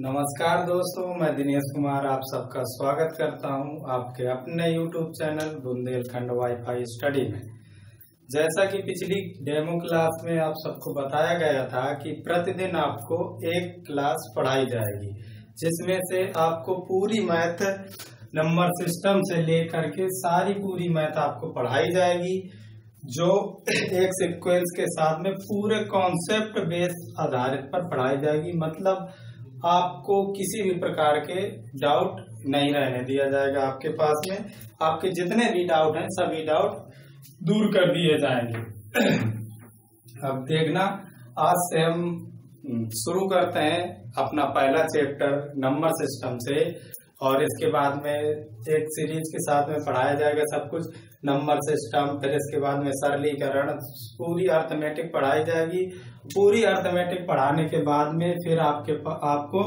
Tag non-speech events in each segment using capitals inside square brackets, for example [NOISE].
नमस्कार दोस्तों, मैं दिनेश कुमार, आप सबका स्वागत करता हूँ आपके अपने YouTube channel Bundelkhand WiFi study में। जैसा कि पिछली डेमो क्लास में आप सबको बताया गया था कि प्रतिदिन आपको एक क्लास पढ़ाई जाएगी, जिसमें से आपको पूरी मैथ नंबर सिस्टम से लेकर के सारी पूरी मैथ आपको पढ़ाई जाएगी, जो एक सिक्वेंस के साथ में पूरे कॉन्सेप्ट बेस आधारित पर पढ़ाई जाएगी। मतलब आपको किसी भी प्रकार के डाउट नहीं रहने दिया जाएगा आपके पास में। आपके जितने भी डाउट हैं, सभी डाउट दूर कर दिए जाएँगे। अब देखना, आज से हम शुरू करते हैं अपना पहला चैप्टर नंबर सिस्टम से। और इसके बाद में एक सीरीज़ के साथ में पढ़ाया जाएगा सब कुछ। नंबर सिस्टम फिर इसके बाद में सरलीकरण, पूरी अर्थमेटिक पढ़ाई जाएगी। पूरी अर्थमेटिक पढ़ाने के बाद में फिर आपके आपको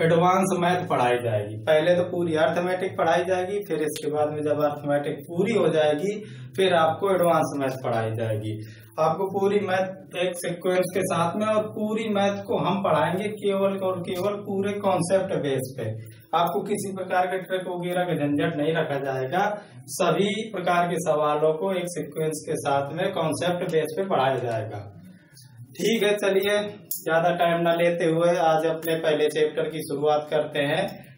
एडवांस मैथ पढ़ाई जाएगी। पहले तो पूरी अर्थमेटिक पढ़ाई जाएगी, फिर इसके बाद में जब अर्थमेटिक पूरी हो जाएगी, फिर आपको एडवांस मैथ पढ़ाई जाएगी। आपको पूरी मैथ एक सिक्वेंस के साथ में और पूरी मैथ को हम पढ़ाएँगे केवल और केवल पूरे कॉन्सेप्ट बेस पे। आपको किसी प्रकार के ट्रिक वगैरह का झंझट नहीं रखा जाएगा। सभी प्रकार के सवालों को एक सिक्वेंस के साथ में कॉन्सेप्ट बेस पे पढ़ाया जाएगा। ठीक है, चलिए, ज़्यादा टाइम ना लेते हुए आज अपने पहले चैप्टर की शुरुआत करते हैं।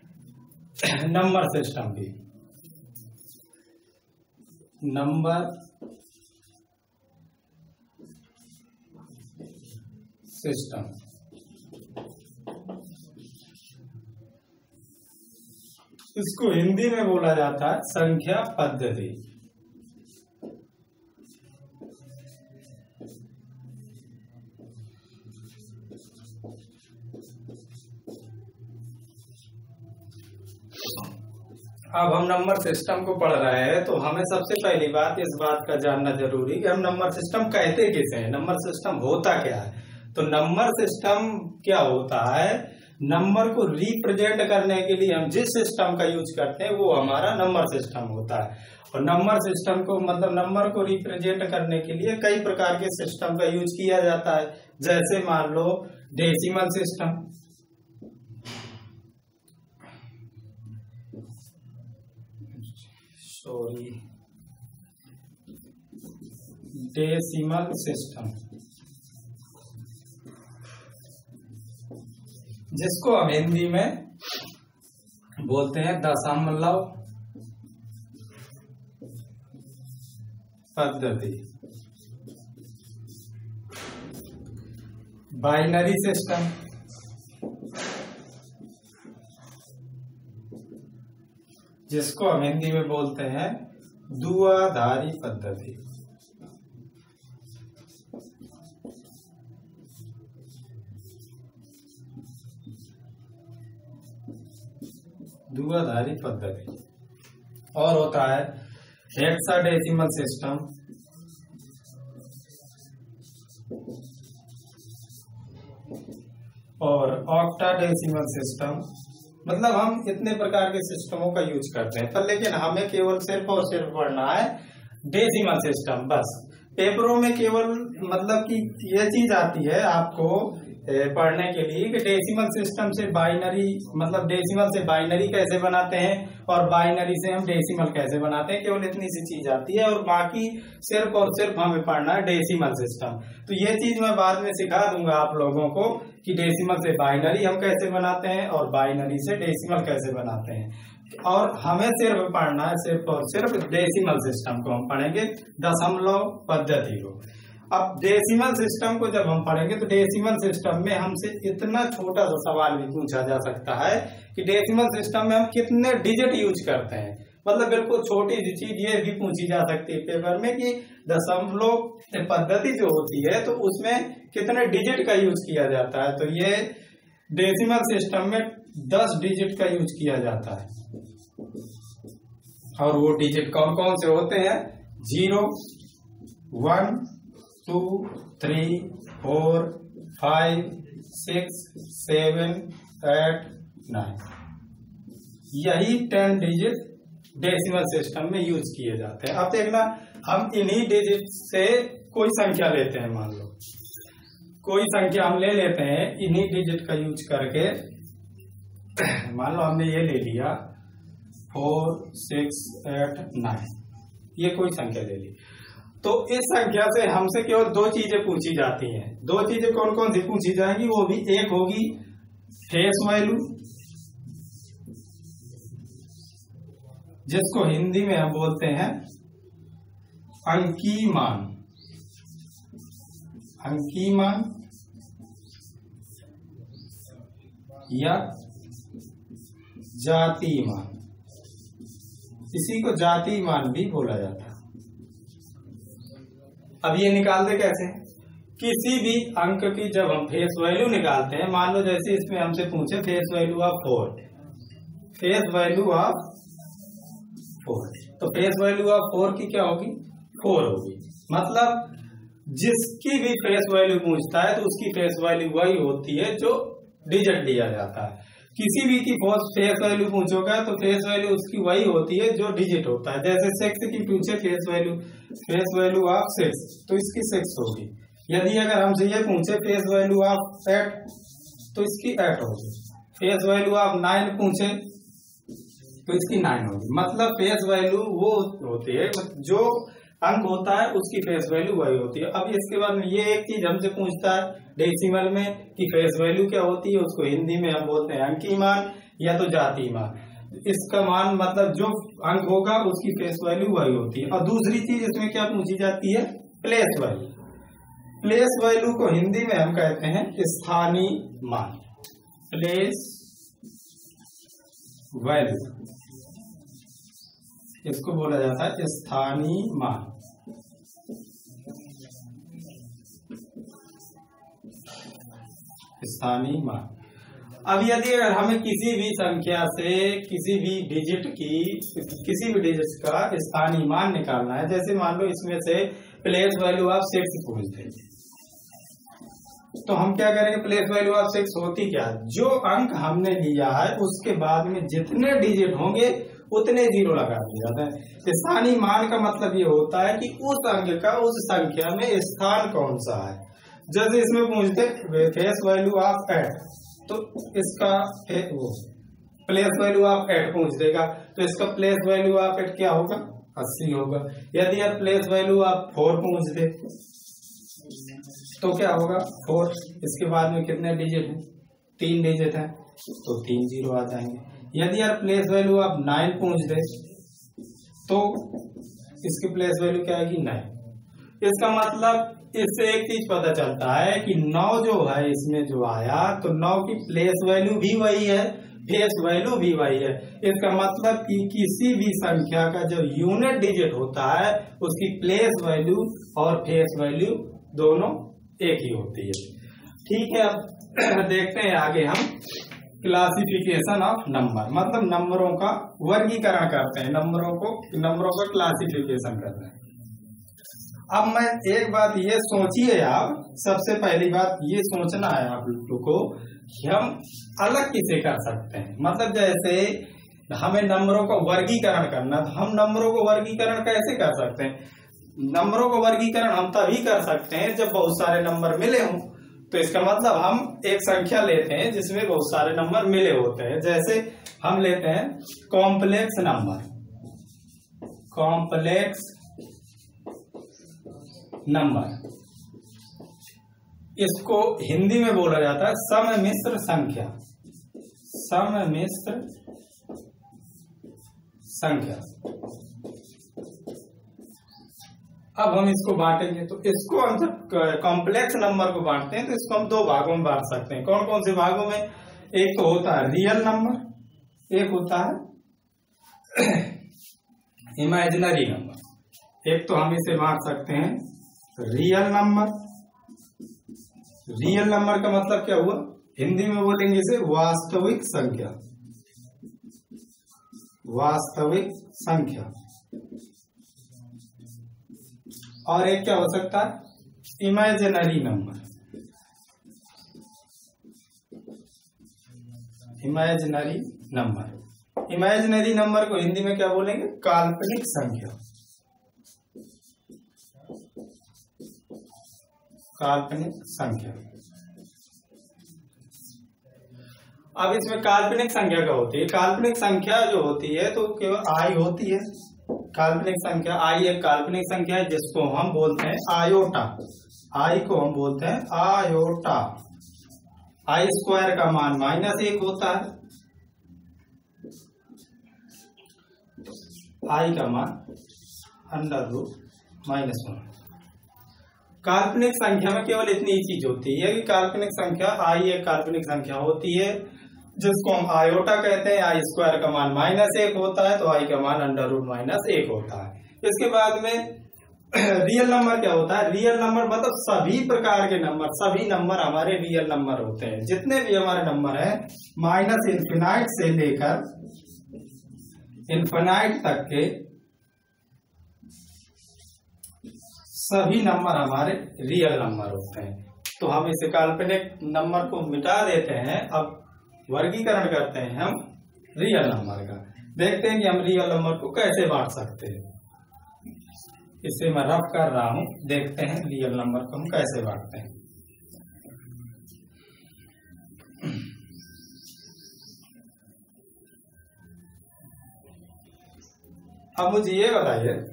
[CLEARS THROAT] नंबर सिस्टम की। नंबर सिस्टम इसको हिंदी में बोला जाता है संख्या पद्धति। अब हम नंबर सिस्टम को पढ़ रहे हैं तो हमें सबसे पहली बात इस बात का जानना ज़रूरी कि हम नंबर सिस्टम कहते किसे हैं? नंबर सिस्टम होता क्या है? तो नंबर सिस्टम क्या होता है? नंबर को रिप्रेजेंट करने के लिए हम जिस सिस्टम का यूज़ करते हैं, वो हमारा नंबर सिस्टम होता है। और नंबर सिस्टम को मतलब नंबर को रिप्रेजेंट करने के लिए कई प्रकार के सिस्टम का यूज़ किया जाता है। जैसे मान लो decimal system sorry decimal system जिसको हम हिंदी में बोलते हैं दशमलव पद्धति। Binary system. जिसको हम हिंदी में बोलते हैं दुआधारी पद्धति। दुआधारी पद्धति। और होता है हेक्साडेसिमल सिस्टम और ऑक्टाडेसिमल सिस्टम मतलब हम इतने प्रकार के सिस्टमों का यूज़ करते हैं, पर लेकिन हमें केवल सिर्फ़ और सिर्फ़ पढ़ना है डेसिमल सिस्टम बस। पेपरों में केवल मतलब कि ये चीज़ आती है आपको पढ़ने के लिए कि डेसिमल सिस्टम से बाइनरी मतलब डेसिमल से बाइनरी कैसे बनाते हैं और बाइनरी से हम डेसिमल कैसे बनाते हैं, केवल इतनी सी चीज़ आती है और बाकी सिर्फ़ और सिर्फ़ हमें पढ़ना है डेसिमल सिस्टम तो ये चीज़ मैं बाद में सिखा दूँगा आप लोगों को कि डेसिमल से बाइनरी हम कैसे बनाते हैं और बाइनरी से डेसिमल कैसे बनाते हैं। और हमें सिर्फ़ पढ़ना है, सिर्फ़ और सिर्फ़ डेसिमल सिस्टम को हम पढ़ेंगे, दशमलव पद्धति को। अब डेसिमल सिस्टम को जब हम पढ़ेंगे तो डेसिमल सिस्टम में हमसे इतना छोटा सा सवाल भी पूछा जा सकता है कि डेसिमल सिस्टम में हम कितने डिजिट यूज़ करते हैं। मतलब बिल्कुल छोटी सी चीज़ ये भी पूछी जा सकती है पेपर में कि दशमलव पद्धति जो होती है तो उसमें कितने डिजिट का यूज़ किया जाता है। तो ये डेसिमल सिस्टम में दस डिजिट का यूज़ किया जाता है। और वो डिजिट कौन कौन से होते हैं? Zero one two, three, four, five, six, seven, eight, nine. यही टेन डिजिट डेसिमल सिस्टम में यूज़ किए जाते हैं। अब देखना, हम इन्हीं डिजिट से कोई संख्या लेते हैं, मान लो। कोई संख्या हम ले लेते हैं, इन्हीं डिजिट का यूज़ करके। मान लो हमने ये ले लिया, फोर, सिक्स, एट, नाइन। ये कोई संख्या ले ली। तो इस संख्या से हमसे केवल दो चीज़ें पूछी जाती हैं। दो चीज़ें कौन कौन सी पूछी जाएँगी, वो भी एक होगी फेस वैल्यू, जिसको हिंदी में हम बोलते हैं अंकी मान अंकी मान या जाति मान इसी को जाति मान भी बोला जाता है। अब ये निकालते कैसे? किसी भी अंक की जब हम फेस वैल्यू निकालते हैं, मान लो जैसे इसमें हमसे पूछे, face value of four. Face value of four. तो फेस वैल्यू ऑफ़ फोर की क्या होगी? फोर होगी। मतलब जिसकी भी फेस वैल्यू पूछता है तो उसकी फेस वैल्यू वही होती है जो डिजिट दिया जाता है। किसी भी की फेस वैल्यू पूछोगा तो फेस वैल्यू उसकी वही होती है जो डिजिट होता है। जैसे सेक्स की पूछे face value face value of six तो इसकी सेक्स होगी। यदि अगर हमसे ये पूछे फेस वैल्यू ऑफ़ एट तो इसकी एट होगी। फेस वैल्यू ऑफ़ नाइन पूछे तो इसकी नाइन होगी। मतलब फेस वैल्यू वो होती है, जो अंक होता है, उसकी फेस वैल्यू वही होती है। अब इसके बाद में ये एक चीज़ हमसे पूछता है डेसिमल में कि फेस वैल्यू क्या होती है, उसको हिंदी में हम बोलते हैं अंकी मान या तो जाति मान। इसका मान मतलब जो अंक होगा, उसकी फेस वैल्यू वही होती है। और दूसरी चीज़ इसमें क्या पूछी जाती है? प्लेस वैल्यू प्लेस वैल्यू को हिंदी में हम कहते हैं स्थानीय मान। प्लेस वैल्यू इसको बोला जाता है स्थानीय मान। स्थानीय मान अब यदि हमें किसी भी संख्या से किसी भी डिजिट की, किसी भी डिजिट का स्थानीय मान निकालना है, जैसे मान लो इसमें से प्लेस वैल्यू ऑफ़ सिक्स पूछ देंगे तो हम क्या करेंगे? प्लेस वैल्यू ऑफ़ सिक्स होती क्या? जो अंक हमने लिया है, उसके बाद में जितने डिजिट होंगे, उतने ज़ीरो लगा दिया जाता है। स्थानीय मान का मतलब ये होता है कि उस अंक का, उस संख्या में स्थान कौन सा है? जैसे इसमें पूछते फेस वैल्यू ऑफ़ एट तो इसका वो प्लेस वैल्यू ऑफ़ एट पूछ देगा। तो इसका प्लेस वैल्यू ऑफ़ एट क्या होगा? अस्सी होगा। यदि आप प्लेस वैल्यू ऑफ़ फोर पूछ दे तो क्या होगा? फोर इसके बाद में कितने डिजिट है? तीन डिजिट है तो तीन ज़ीरो आ जाएँगे। यदि यार प्लेस वैल्यू आप नाइन पूछ दे तो इसकी प्लेस वैल्यू क्या आएगी? नाइन इसका मतलब इससे एक चीज़ पता चलता है कि नौ जो है, इसमें जो आया तो नौ की प्लेस वैल्यू भी वही है फेस वैल्यू भी वही है। इसका मतलब कि किसी भी संख्या का जो यूनिट डिजिट होता है, उसकी प्लेस वैल्यू और फेस वैल्यू दोनों एक ही होती है। ठीक है, अब [CLEARS THROAT] देखते हैं आगे हम क्लासिफिकेशन ऑफ़ नंबर मतलब नंबरों का वर्गीकरण करते हैं। नंबरों को नंबरों का क्लासिफिकेशन करते हैं। अब मैं एक बात ये सोचिए आप, सबसे पहली बात ये सोचना है आप लोगों को कि हम अलग किसे कर सकते हैं। मतलब जैसे हमें नंबरों का वर्गीकरण करना तो हम नंबरों को वर्गीकरण कैसे कर सकते हैं? नंबरों को वर्गीकरण हम तभी कर सकते हैं जब बहुत सारे नंबर मिले हों। तो इसका मतलब हम एक संख्या लेते हैं जिसमें बहुत सारे नंबर मिले होते हैं। जैसे हम लेते हैं कॉम्प्लेक्स नंबर कॉम्प्लेक्स नंबर इसको हिंदी में बोला जाता है सम मिश्र संख्या। सम मिश्र संख्या। अब हम इसको बांटेंगे तो इसको हम जब कॉम्प्लेक्स नंबर को बांटते हैं तो इसको हम दो भागों में बांट सकते हैं। कौन कौन से भागों में? एक तो होता है रियल नंबर एक होता है [CLEARS THROAT] इमेजिनरी नंबर एक तो हम इसे बांट सकते हैं। रियल नंबर रियल नंबर का मतलब क्या हुआ? हिंदी में बोलेंगे इसे वास्तविक संख्या। वास्तविक संख्या। और एक क्या हो सकता है? Imaginary number imaginary number imaginary number को हिंदी में क्या बोलेंगे? काल्पनिक संख्या। काल्पनिक संख्या। अब इसमें काल्पनिक संख्या क्या होती है? काल्पनिक संख्या जो होती है तो केवल आई होती है। काल्पनिक संख्या आई एक काल्पनिक संख्या है, जिसको हम बोलते हैं आयोटा। आई को हम बोलते हैं आयोटा। आई स्क्वायर का मान माइनस एक होता है। आई का मान अंडर रूट माइनस वन काल्पनिक संख्या में केवल इतनी ही चीज़ होती है कि काल्पनिक संख्या आई एक काल्पनिक संख्या होती है, जिसको हम आयोटा कहते हैं आई स्क्वायर का मान माइनस एक होता है तो आई का मान अंडर रूट माइनस एक होता है। इसके बाद में [CLEARS THROAT] रियल नंबर क्या होता है? रियल नंबर मतलब सभी प्रकार के नंबर सभी नंबर हमारे रियल नंबर होते हैं। जितने भी हमारे नंबर हैं माइनस इन्फिनाइट से लेकर इन्फिनाइट तक के सभी नंबर हमारे रियल नंबर होते हैं। तो हम इस काल्पनिक नंबर को मिटा देते हैं। अब वर्गीकरण करते हैं हम रियल नंबर का। देखते हैं कि हम रियल नंबर को कैसे बांट सकते हैं। इसे मैं रफ कर रहा हूँ। देखते हैं रियल नंबर को हम कैसे बांटते हैं। अब मुझे ये बताइए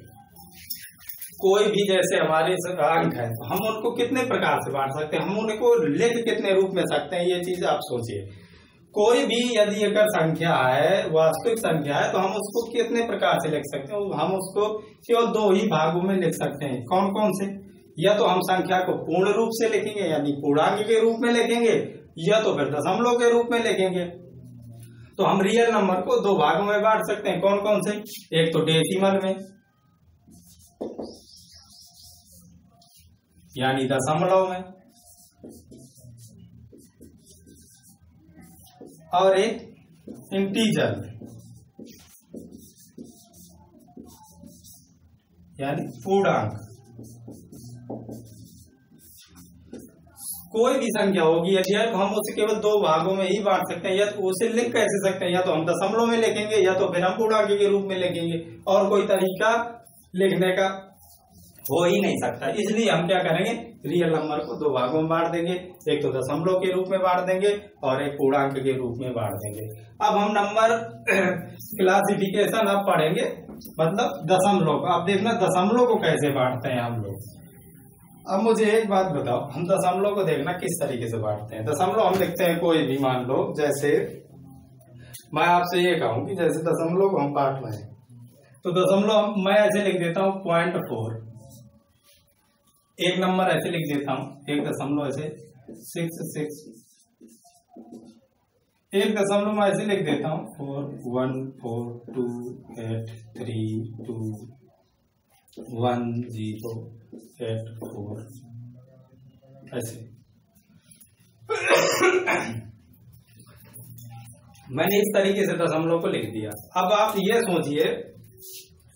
कोई भी जैसे हमारे अंक है तो हम उनको कितने प्रकार से बांट सकते हैं? हम उनको लिख कितने रूप में सकते हैं? ये चीज़ आप सोचिए। कोई भी यदि अगर संख्या है, वास्तविक संख्या है तो हम उसको कितने प्रकार से लिख सकते हैं? हम उसको केवल दो ही भागों में लिख सकते हैं। कौन कौन से? या तो हम संख्या को पूर्ण रूप से लिखेंगे, यानी पूर्णांक के रूप में लिखेंगे, या तो फिर दशमलव के रूप में लिखेंगे। तो हम रियल नंबर को दो भागों में बांट सकते हैं। कौन कौन से? एक तो डेसिमल में यानी दशमलव में। और एक इंटीजर यानी पूर्णांक कोई भी संख्या होगी, यदि हम उसे केवल दो भागों में ही बांट सकते हैं, या तो उसे लिख कैसे सकते हैं, या तो हम दशमलव में लिखेंगे, या तो फिर हम पूर्णांक के रूप में लिखेंगे, और कोई तरीका लिखने का। हो ही नहीं सकता। इसलिए हम क्या करेंगे? रियल नंबर को दो भागों में बांट देंगे। एक तो दशमलव के रूप में बांट देंगे और एक पूर्णांक के रूप में बांट देंगे। अब हम नंबर क्लासिफिकेशन [CLEARS THROAT] अब पढ़ेंगे। मतलब दशमलव। अब देखना, दशमलव को कैसे बांटते हैं हम लोग? अब मुझे एक बात बताओ, हम दशमलव को देखना किस तरीके से बांटते हैं? दशमलव हम लिखते हैं, कोई भी मान लो, जैसे मैं आपसे ये कहूँ कि जैसे दशमलव को हम बांट रहे हैं। तो दशमलव, मैं ऐसे लिख देता हूँ पॉइंट फोर एक नंबर ऐसे लिख देता हूँ, एक दशमलव ऐसे सिक्स सिक्स एक दशमलव में ऐसे लिख देता हूँ four one four two eight three two one zero eight four ऐसे। मैंने इस तरीके से दशमलव को लिख दिया। अब आप ये सोचिए,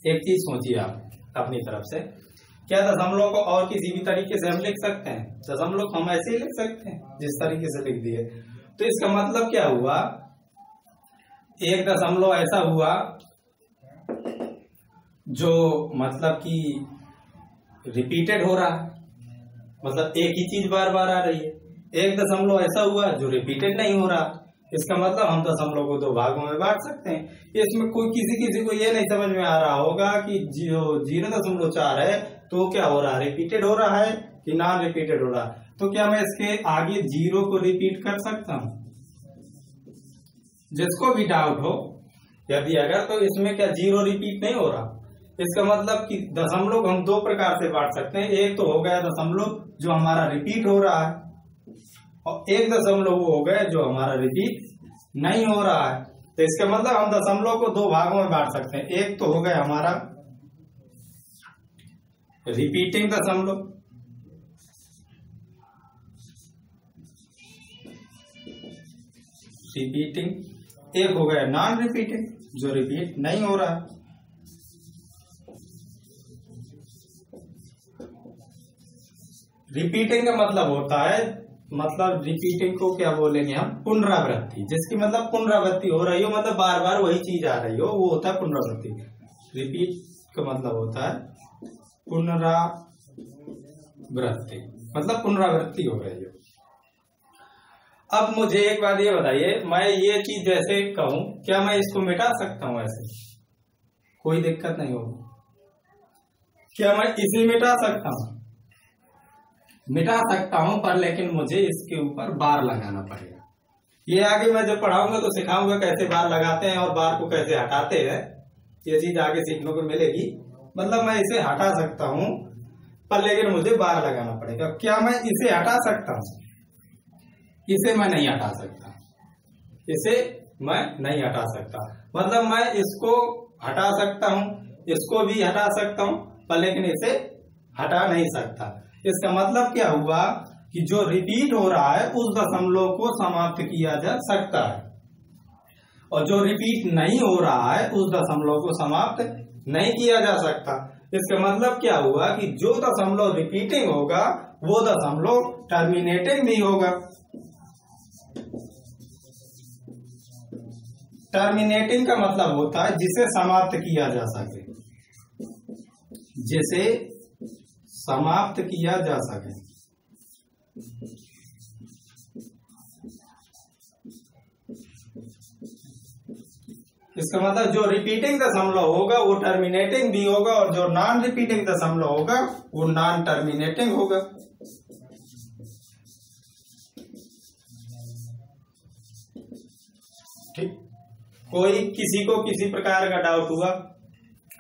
एक चीज़ सोचिए आप अपनी तरफ़ से। क्या दशमलव को और किसी भी तरीके से हम लिख सकते हैं? दशमलव को हम ऐसे ही लिख सकते हैं, जिस तरीके से लिख दिए। तो इसका मतलब क्या हुआ? एक दशमलव ऐसा हुआ, जो मतलब कि रिपीटेड हो रहा मतलब एक ही चीज़ बार बार आ रही है। एक दशमलव ऐसा हुआ, जो रिपीटेड नहीं हो रहा। इसका मतलब हम दशमलव को दो भागों में बांट सकते हैं। इसमें कोई किसी किसी को ये नहीं समझ में आ रहा होगा कि जो ज़ीरो दशमलव चार है तो क्या हो रहा है? रिपीटेड हो रहा है कि नॉन रिपीटेड हो रहा है? तो क्या मैं इसके आगे ज़ीरो को रिपीट कर सकता हूँ? जिसको भी डाउट हो यदि अगर तो इसमें क्या ज़ीरो रिपीट नहीं हो रहा? इसका मतलब कि दशमलव हम दो प्रकार से बांट सकते हैं। एक तो हो गया दशमलव जो हमारा रिपीट हो रहा है, और एक दशमलव वो हो गया जो हमारा रिपीट नहीं हो रहा है। तो इसका मतलब हम दशमलव को दो भागों में बांट सकते हैं। एक तो हो गया हमारा रिपीटिंग दशमलव रिपीटिंग एक हो गया नॉन रिपीटिंग जो रिपीट नहीं हो रहा। है रिपीटिंग का मतलब होता है मतलब रिपीटिंग को क्या बोलेंगे हम? पुनरावृत्ति। जिसकी मतलब पुनरावृत्ति हो रही हो मतलब बार बार वही चीज़ आ रही हो, वो होता है पुनरावृत्ति। रिपीट का मतलब होता है पुनरावृत्ति। मतलब पुनरावृत्ति हो रही है। अब मुझे एक बात ये बताइए, मैं ये चीज़ जैसे कहूँ, क्या मैं इसको मिटा सकता हूँ ऐसे? कोई दिक्कत नहीं होगी। क्या मैं इसे मिटा सकता हूँ? मिटा सकता हूँ, पर लेकिन मुझे इसके ऊपर बार लगाना पड़ेगा। ये आगे मैं जब पढ़ाऊँगा तो सिखाऊँगा कैसे बार लगाते हैं और बार को कैसे हटाते हैं। ये चीज़ आगे सीखने को मिलेगी। मतलब मैं इसे हटा सकता हूँ, पर लेकिन मुझे बार लगाना पड़ेगा। क्या मैं इसे हटा सकता हूँ? इसे मैं नहीं हटा सकता। इसे मैं नहीं हटा सकता। मतलब मैं इसको हटा सकता हूँ, इसको भी हटा सकता हूँ, पर लेकिन इसे हटा नहीं सकता। इसका मतलब क्या हुआ कि जो रिपीट हो रहा है, उस दशमलव को समाप्त किया जा सकता है। और जो रिपीट नहीं हो रहा है, उस दशमलव को समाप्त नहीं किया जा सकता। इसका मतलब क्या हुआ कि जो दशमलव रिपीटिंग होगा, वो दशमलव टर्मिनेटिंग भी होगा। टर्मिनेटिंग का मतलब होता है जिसे समाप्त किया जा सके। जिसे समाप्त किया जा सके। इसका मतलब जो रिपीटिंग दशमलव होगा, वो टर्मिनेटिंग भी होगा और जो नॉन रिपीटिंग दशमलव होगा, वो नॉन टर्मिनेटिंग होगा। ठीक? कोई किसी को किसी प्रकार का डाउट हुआ?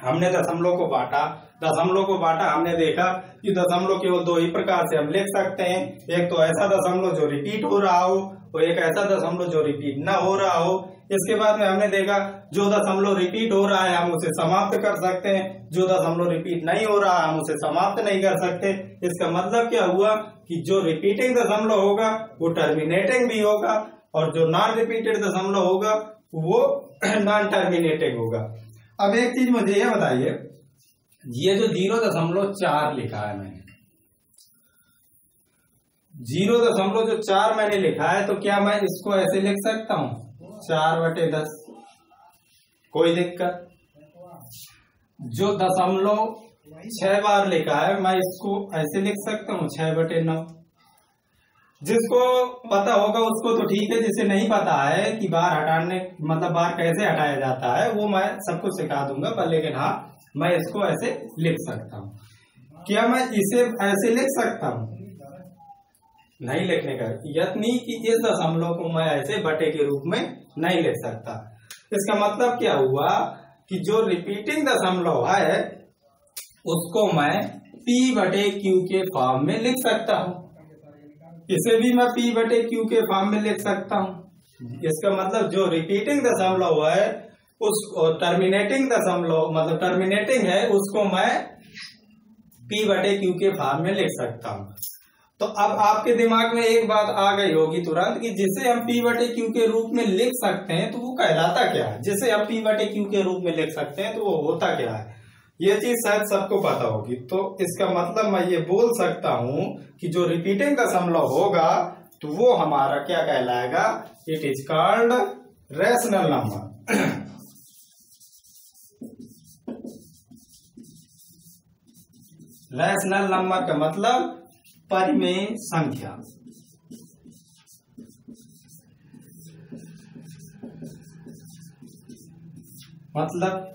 हमने दशमलव को बांटा। दशमलव को बांटा, हमने देखा कि दशमलव केवल दो ही प्रकार से हम लिख सकते हैं। एक तो ऐसा दशमलव जो रिपीट हो रहा हो, और एक ऐसा दशमलव जो रिपीट ना हो रहा हो। इसके बाद में हमने देखा जो दशमलव रिपीट हो रहा है, हम उसे समाप्त कर सकते हैं। जो दशमलव रिपीट नहीं हो रहा है हम उसे समाप्त नहीं कर सकते। इसका मतलब क्या हुआ कि जो रिपीटिंग दशमलव होगा, वो टर्मिनेटिंग भी होगा, और जो नॉन रिपीटेड दशमलव होगा, वो [CLEARS THROAT] नॉन टर्मिनेटिंग होगा। अब एक चीज़ मुझे ये बताइए, ये जो ज़ीरो दशमलव चार लिखा है मैंने, ज़ीरो दशमलव जो चार मैंने लिखा है तो क्या मैं इसको ऐसे लिख सकता हूँ? चार बटे दस। कोई दिक्कत? जो दशमलव छह बार लिखा है, मैं इसको ऐसे लिख सकता हूँ, छह बटे नौ। जिसको पता होगा, उसको तो ठीक है, जिसे नहीं पता है कि बार हटाने मतलब बार कैसे हटाया जाता है, वो मैं सबको सिखा दूँगा, पर लेकिन हाँ मैं इसको ऐसे लिख सकता हूँ। क्या मैं इसे ऐसे लिख सकता हूँ? नहीं लिखने का यत्नी कि इस दशमलव को मैं ऐसे बटे के रूप में नहीं लिख सकता। इसका मतलब क्या हुआ कि जो रिपीटिंग दशमलव है, उसको मैं पी बटे क्यू के फॉर्म में लिख सकता हूँ। इसे भी मैं पी बटे क्यू के फॉर्म में लिख सकता हूँ। इसका मतलब जो रिपीटिंग दशमलव है, उस टर्मिनेटिंग दशमलव मतलब टर्मिनेटिंग है, उसको मैं पी बटे क्यू के फॉर्म में लिख सकता हूँ। तो अब आपके दिमाग में एक बात आ गई होगी तुरंत कि जिसे हम पी बटे क्यू के रूप में लिख सकते हैं तो वो कहलाता क्या है? जिसे हम पी बटे क्यू के रूप में लिख सकते हैं तो वो होता क्या है? ये चीज़ शायद सबको पता होगी। तो इसका मतलब मैं ये बोल सकता हूँ कि जो रिपीटिंग दशमलव होगा तो वो हमारा क्या कहलाएगा? It is called rational number rational number का मतलब परिमेय संख्या। मतलब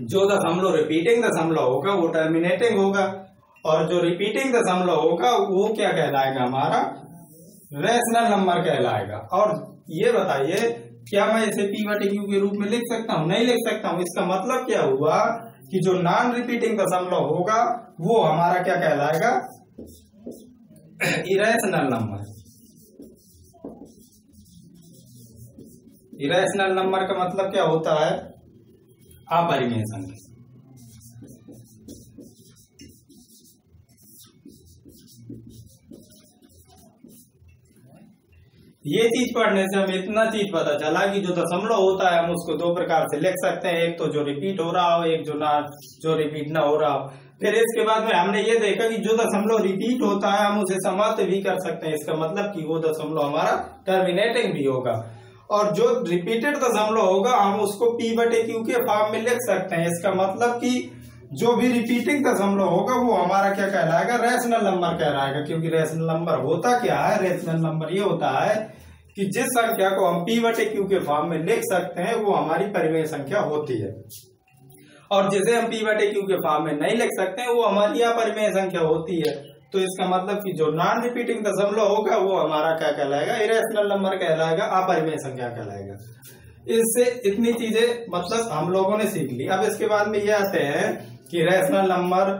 जो दशमलव रिपीटिंग दशमलव होगा, वो टर्मिनेटिंग होगा। और जो रिपीटिंग दशमलव होगा, वो क्या कहलाएगा हमारा? रेशनल नंबर कहलाएगा। और ये बताइए, क्या मैं इसे पी बटे क्यू के रूप में लिख सकता हूँ? नहीं लिख सकता हूँ। इसका मतलब क्या हुआ कि जो नॉन रिपीटिंग दशमलव होगा, वो हमारा क्या कहलाएगा? Irrational number. इरेशनल नंबर का मतलब क्या होता है? अपरिमेय संख्या ये चीज़ पढ़ने से हमें इतना चीज़ पता चला कि जो दशमलव होता है, हम उसको दो प्रकार से लिख सकते हैं। एक तो जो रिपीट हो रहा हो, एक जो ना, जो रिपीट ना हो रहा हो। फिर इसके बाद में हमने ये देखा कि जो दशमलव रिपीट होता है, हम उसे समाप्त भी कर सकते हैं। इसका मतलब कि वो दशमलव हमारा टर्मिनेटिंग भी होगा। और जो रिपीटेड दशमलव होगा, हम उसको पी बटे क्यू के फॉर्म में लिख सकते हैं। इसका मतलब कि जो भी रिपीटिंग दशमलव होगा, वो हमारा क्या कहलाएगा? रेशनल नंबर कहलाएगा। क्योंकि रेशनल नंबर होता क्या है? रेशनल नंबर ये होता है कि जिस संख्या को हम पी बटे क्यू के फॉर्म में लिख सकते हैं, वो हमारी परिमेय संख्या होती है। और जिसे हम पी बटे क्यू के फॉर्म में नहीं लिख सकते, वो हमारी अपरिमेय संख्या होती है। तो इसका मतलब कि जो नॉन रिपीटिंग दशमलव होगा, वो हमारा क्या कहलाएगा? इरेशनल नंबर कहलाएगा, अपरिमेय संख्या कहलाएगा। इससे इतनी चीज़ें मतलब हम लोगों ने सीख ली। अब इसके बाद में ये आते हैं कि रैशनल नंबर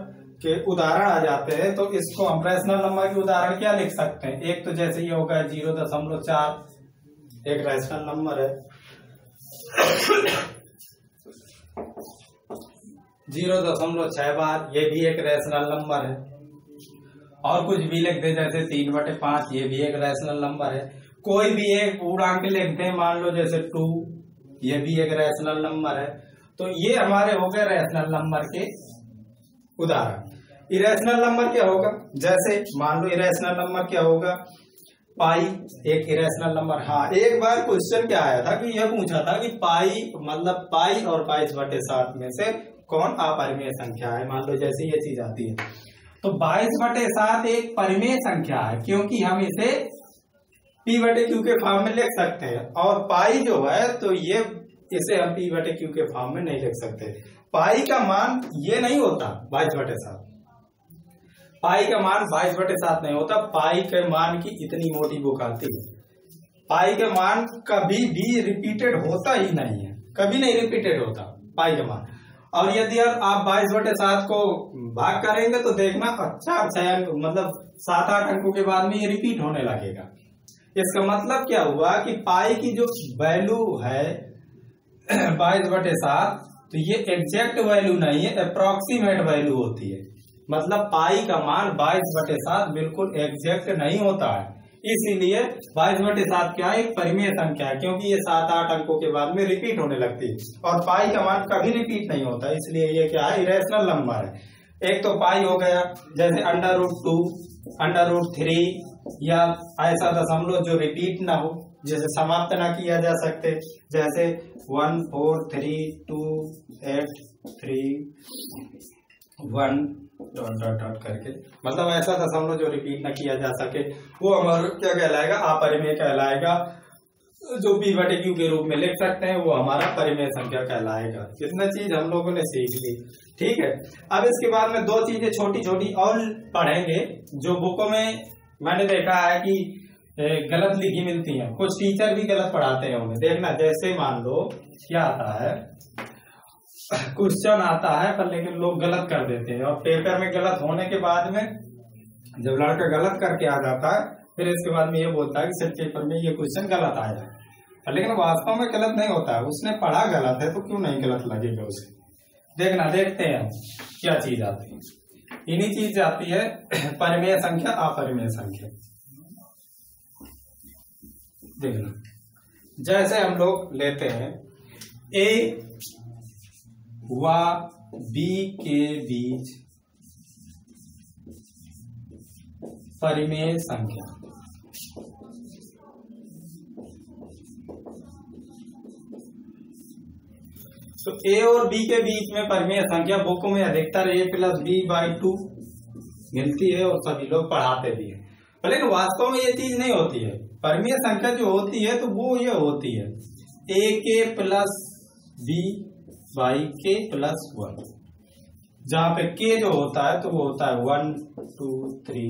के उदाहरण आ जाते हैं तो इसको हम रैशनल नंबर के उदाहरण क्या लिख सकते हैं? एक तो जैसे ये होगा ज़ीरो दशमलव चार, एक रैशनल नंबर है। ज़ीरो दशमलव छह बार, ये भी एक रैशनल नंबर है। और कुछ भी लिख दे जैसे तीन बटे पाँच, ये भी एक रैशनल नंबर है। कोई भी एक पूर्णांक लिख दे मान लो जैसे टू ये भी एक रैशनल नंबर है। तो ये हमारे हो गए रैशनल नंबर के उदाहरण। इरेशनल नंबर क्या होगा? जैसे मान लो इरेशनल नंबर क्या होगा? पाई, एक इरेशनल नंबर हाँ एक बार क्वेश्चन क्या आया था कि यह पूछा था कि पाई मतलब पाई और बाईस बटे सात में से कौन? अपरिमेय संख्या है। मान लो जैसे ये चीज़ आती है। तो बाईस बटे सात एक परिमेय संख्या है, क्योंकि हम इसे पी बटे क्यू के फॉर्म में लिख सकते हैं। और पाई जो है तो ये, इसे हम पी बटे क्यू के फॉर्म में नहीं लिख सकते। पाई का मान ये नहीं होता, बाईस बटे सात। पाई का मान बाईस बटे सात नहीं होता। पाई के मान की इतनी मोटी बुक आती है। पाई का मान कभी भी रिपीटेड होता ही नहीं है। कभी नहीं रिपीटेड होता, पाई का मान। और यदि आप बाईस बटे सात को भाग करेंगे तो देखना अच्छा अंक मतलब सात आठ अंकों के बाद में ये रिपीट होने लगेगा। इसका मतलब क्या हुआ कि पाई की जो वैल्यू है, [CLEARS THROAT] बाईस बटे सात तो ये एग्जैक्ट वैल्यू नहीं है अप्रोक्सीमेट वैल्यू होती है। मतलब पाई का मान बाईस बटे सात बिल्कुल एग्जैक्ट नहीं होता है। इसीलिए बाईस बटे सात क्या एक परिमेय संख्या है, क्योंकि ये सात आठ अंकों के बाद में रिपीट होने लगती है। और पाई का मान कभी रिपीट नहीं होता, इसलिए ये क्या है? इरेशनल नंबर है। एक तो पाई हो गया, जैसे under root two under root three या ऐसा दशमलव जो रिपीट ना हो, जैसे समाप्त ना किया जा सकते, जैसे one four three two eight three one dot dot dot करके। मतलब ऐसा दशमलव जो रिपीट ना किया जा सके। वो हमारा क्या कहलाएगा? अपरिमेय कहलाएगा। जो पी बटे क्यू के रूप में लिख सकते हैं, वो हमारा परिमेय संख्या कहलाएगा। इतना चीज़ हम लोगों ने सीख ली। ठीक है? अब इसके बाद में दो चीज़ें छोटी छोटी और पढ़ेंगे, जो बुकों में मैंने देखा है कि गलत लिखी मिलती हैं। कुछ टीचर भी गलत पढ़ाते हैं उन्हें। देखना, जैसे मान लो, क्या आता है? क्वेश्चन आता है, पर लेकिन लोग गलत कर देते हैं। और पेपर में गलत होने के बाद में जब लड़का गलत करके आ जाता है, फिर इसके बाद में ये बोलता है कि सर पेपर में ये क्वेश्चन गलत आया है। लेकिन वास्तव में गलत नहीं होता है। उसने पढ़ा गलत है तो क्यों नहीं गलत लगेगा उसे? देखना, देखते हैं क्या चीज़ आती है। इन्हीं चीज़ आती है, परिमेय संख्या, अपरिमेय संख्या। देखना। जैसे हम लोग लेते हैं, ए व बी के बीच परिमेय संख्या। तो ए और बी के बीच में परिमेय संख्या बुक में अधिकतर a plus b by two मिलती है और सभी लोग पढ़ाते भी है। लेकिन वास्तव में ये चीज़ नहीं होती है। परिमेय संख्या जो होती है तो वो ये होती है। A k plus b by k plus one जहाँ पे के जो होता है तो वो होता है वन टू थ्री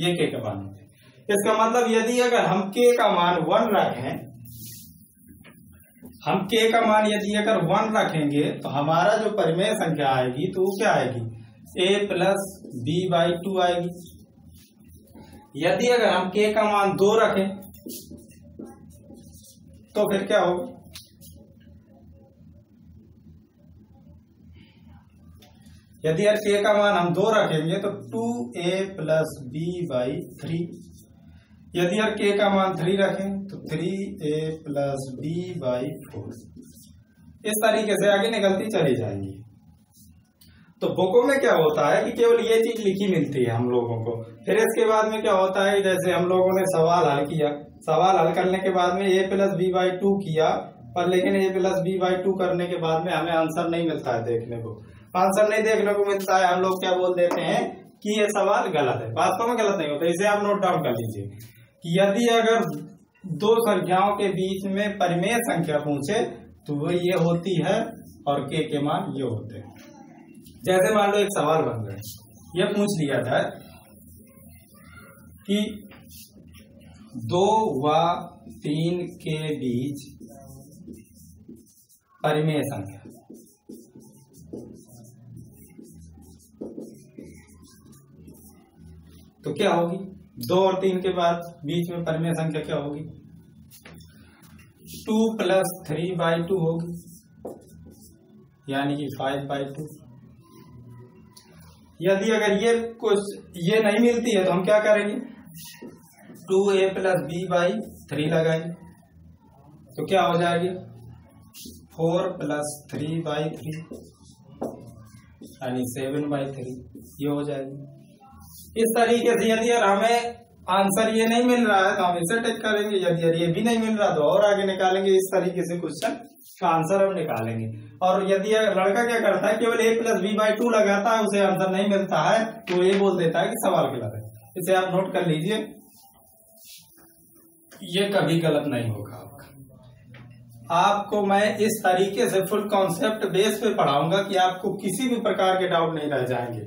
ये के का मान होते इसका मतलब यदि अगर हम के का मान वन रखें, हम के का मान यदि अगर वन रखेंगे तो हमारा जो परिमेय संख्या आएगी तो वो क्या आएगी? A plus b by two आएगी। यदि अगर हम के का मान दो रखें तो फिर क्या होगा? यदि यार के का मान हम दो रखेंगे तो two a plus b by three यदि यार के का मान थ्री रखें तो three a plus b by four इस तरीके से आगे निकलती चली जाएँगी। तो बुकों में क्या होता है कि केवल ये चीज़ लिखी मिलती है हम लोगों को। फिर इसके बाद में क्या होता है, जैसे हम लोगों ने सवाल हल किया। सवाल हल करने के बाद में a plus b by two किया, पर लेकिन a plus b by two करने के बाद में हमें आंसर नहीं मिलता है देखने को। आंसर नहीं देखने को मिलता है। हम लोग क्या बोल देते हैं कि ये सवाल गलत है। वास्तव में गलत नहीं होता, इसे आप नोट डाउन कर लीजिए। कि यदि अगर दो संख्याओं के बीच में परिमेय संख्या पूछे तो वो ये होती है और के के मान ये होते हैं। जैसे मान लो एक सवाल बन गए ये पूछ लिया था कि दो व तीन के बीच परिमेय संख्या। तो क्या होगी? दो और तीन के बाद बीच में परिमेय संख्या क्या होगी? Two plus three by two होगी। यानी कि फाइव बाई टू। यदि अगर ये कुछ, ये नहीं मिलती है तो हम क्या करेंगे? Two a plus b by three लगाएँगे। तो क्या हो जाएगी? Four plus three by three. यानी सेवन बाई थ्री। ये हो जाएगी। इस तरीके से यदि हमें आंसर ये नहीं मिल रहा है तो हम इसे टेक करेंगे। यदि ये भी नहीं मिल रहा तो और आगे निकालेंगे। इस तरीके से क्वेश्चन का आंसर हम निकालेंगे। और यदि लड़का क्या करता है, केवल a plus b by two लगाता है, उसे आंसर नहीं मिलता है तो ये बोल देता है कि सवाल गलत है इसे आप नोट कर लीजिए। ये कभी गलत नहीं होगा आपका। आपको मैं इस तरीके से फुल कॉन्सेप्ट बेस पे पढ़ाऊँगा कि आपको किसी भी प्रकार के डाउट नहीं रह जाएँगे।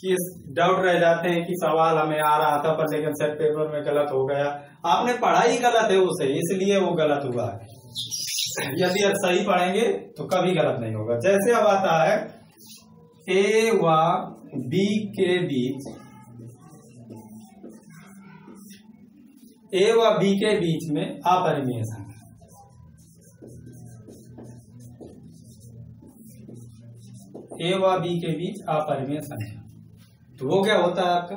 कि डाउट रह जाते हैं कि सवाल हमें आ रहा था, पर लेकिन सेट पेपर में गलत हो गया। आपने पढ़ा ही गलत है उसे, इसलिए वो गलत हुआ है। यदि आप सही पढ़ेंगे तो कभी गलत नहीं होगा। जैसे अब आता है ए व बी के बीच ए व बी के बीच में अपरिमेय संख्या ए व बी के बीच अपरिमेय संख्या तो वो क्या होता है आपका?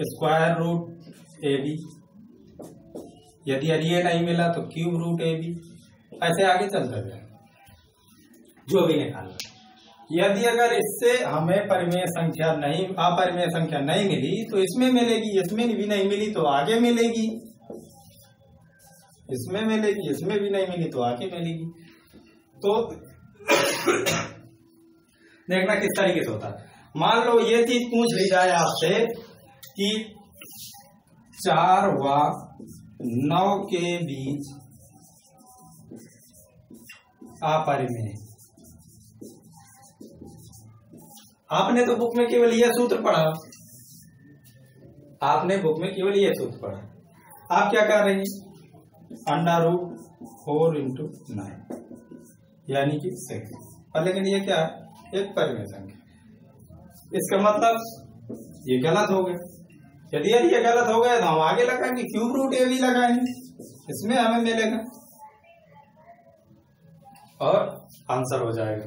स्क्वायर रूट ए बी यदि ये नहीं मिला तो क्यूब रूट ए बी ऐसे आगे चलता जाए जो भी निकालना यदि अगर इससे हमें परिमेय संख्या नहीं, अपरिमेय संख्या नहीं मिली तो इसमें मिलेगी, इसमें भी नहीं मिली तो आगे मिलेगी। इसमें मिलेगी, इसमें भी नहीं मिली तो आगे मिलेगी। तो [COUGHS] देखना किस तरीके से होता है। मान लो ये चीज़ पूछ ली जाए आपसे कि चार व नौ के बीच अपरिमेय। आपने तो बुक में केवल यह सूत्र पढ़ा। आपने बुक में केवल यह सूत्र पढ़ा। आप क्या कर रहे हैं? अंडा रूट फोर इंटू नाइन, यानी कि सेकंड और लेकिन यह क्या है? एक परिमेय संख्या। इसका मतलब ये गलत हो गया। यदि यदि ये गलत हो गया तो हम आगे लगाएँगे। क्यूब रूट ए भी लगाएँगे। इसमें हमें मिलेगा। और आंसर हो जाएगा।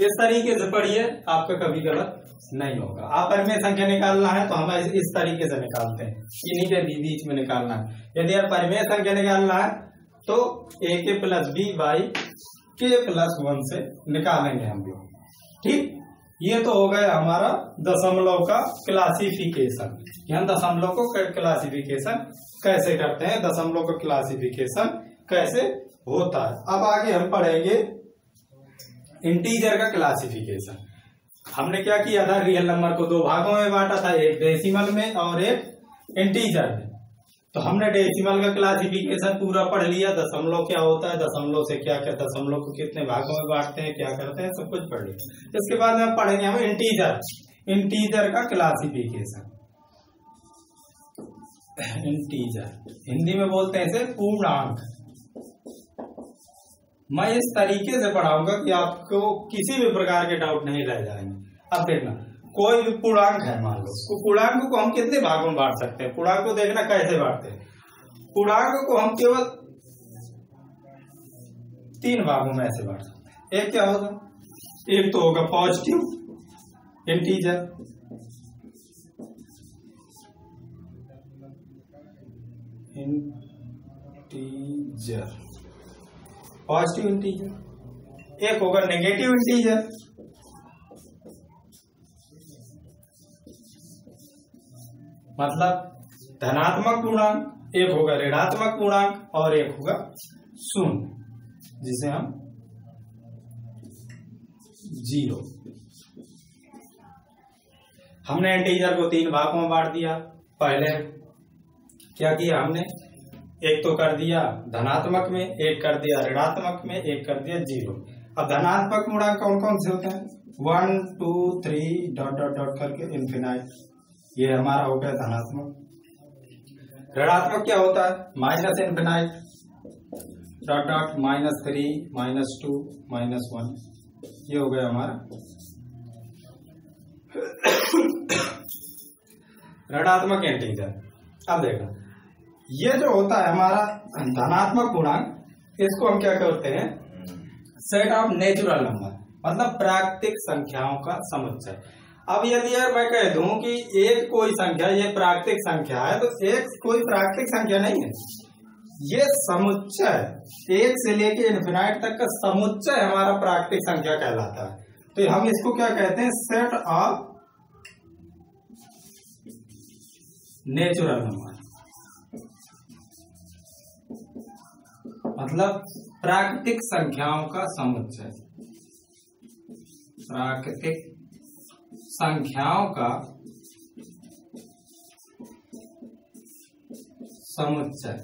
इस तरीके से पढ़िए, आपका कभी गलत नहीं होगा। आप परिमेय संख्या निकालना है तो हम इस तरीके से निकालते हैं। इन्हीं के बीच में निकालना है। यदि आप परिमेय संख्या निकालना है तो a k plus b by k plus one से निकालेंगे हम लोग ठीक? ये तो हो गया हमारा दशमलव का क्लासिफिकेशन हम दशमलव को क्लासिफिकेशन कैसे करते हैं? दशमलव का क्लासिफिकेशन कैसे होता है? अब आगे हम पढ़ेंगे इंटीजर का क्लासिफिकेशन हमने क्या किया था? रियल नंबर को दो भागों में बांटा था, एक डेसिमल में और एक इंटीजर में। तो हमने डेसिमल का क्लासिफिकेशन पूरा पढ़ लिया। दशमलव क्या होता है? दशमलव से क्या क्या? दशमलव को कितने भागों में बांटते हैं? क्या करते हैं? सब कुछ पढ़ लिया। इसके बाद में पढ़ेंगे हम इंटीजर इंटीजर का क्लासिफिकेशन इंटीजर हिंदी में बोलते हैं इसे पूर्णांक। मैं इस तरीके से पढ़ाऊँगा कि आपको किसी भी प्रकार के डाउट नहीं रह जाएँगे। अब देखना। कोई भी पूर्णांक है मान लो। तो पूर्णांक को हम कितने भागों में बांट सकते हैं? पूर्णांक को देखना कैसे बांटते हैं? पूर्णांक को हम केवल तीन भागों में ऐसे बांट सकते हैं। एक क्या होगा? एक तो होगा positive integer integer positive integer एक होगा नेगेटिव इंटीजर मतलब धनात्मक पूर्णांक, एक होगा ऋणात्मक पूर्णांक और एक होगा शून्य, जिसे हम ज़ीरो। हमने इंटीजर को तीन भागों में बांट दिया। पहले क्या किया हमने? एक तो कर दिया धनात्मक में, एक कर दिया ऋणात्मक में, एक कर दिया ज़ीरो। अब धनात्मक गुणांक कौन कौन से होते हैं? One two three dot dot dot करके इन्फिनाइट ये हमारा हो गया धनात्मक। ऋणात्मक क्या होता है? Minus infinite dot dot minus three, minus two, minus one. ये हो गया हमारा। ऋणात्मक इंटीजर। अब देखना ये जो होता है हमारा धनात्मक गुणांक, इसको हम क्या करते हैं? सेट ऑफ़ नेचुरल नंबर मतलब प्राकृतिक संख्याओं का समुच्चय। अब यदि यार मैं कह दूँ कि एक कोई संख्या, ये प्राकृतिक संख्या है तो एक कोई प्राकृतिक संख्या नहीं है। ये समुच्चय, एक से लेके इन्फिनाइट तक का समुच्चय हमारा प्राकृतिक संख्या कहलाता है। तो हम इसको क्या कहते हैं? सेट ऑफ़ नेचुरल नंबर मतलब प्राकृतिक संख्याओं का समुच्चय। प्राकृतिक संख्याओं का समुच्चय।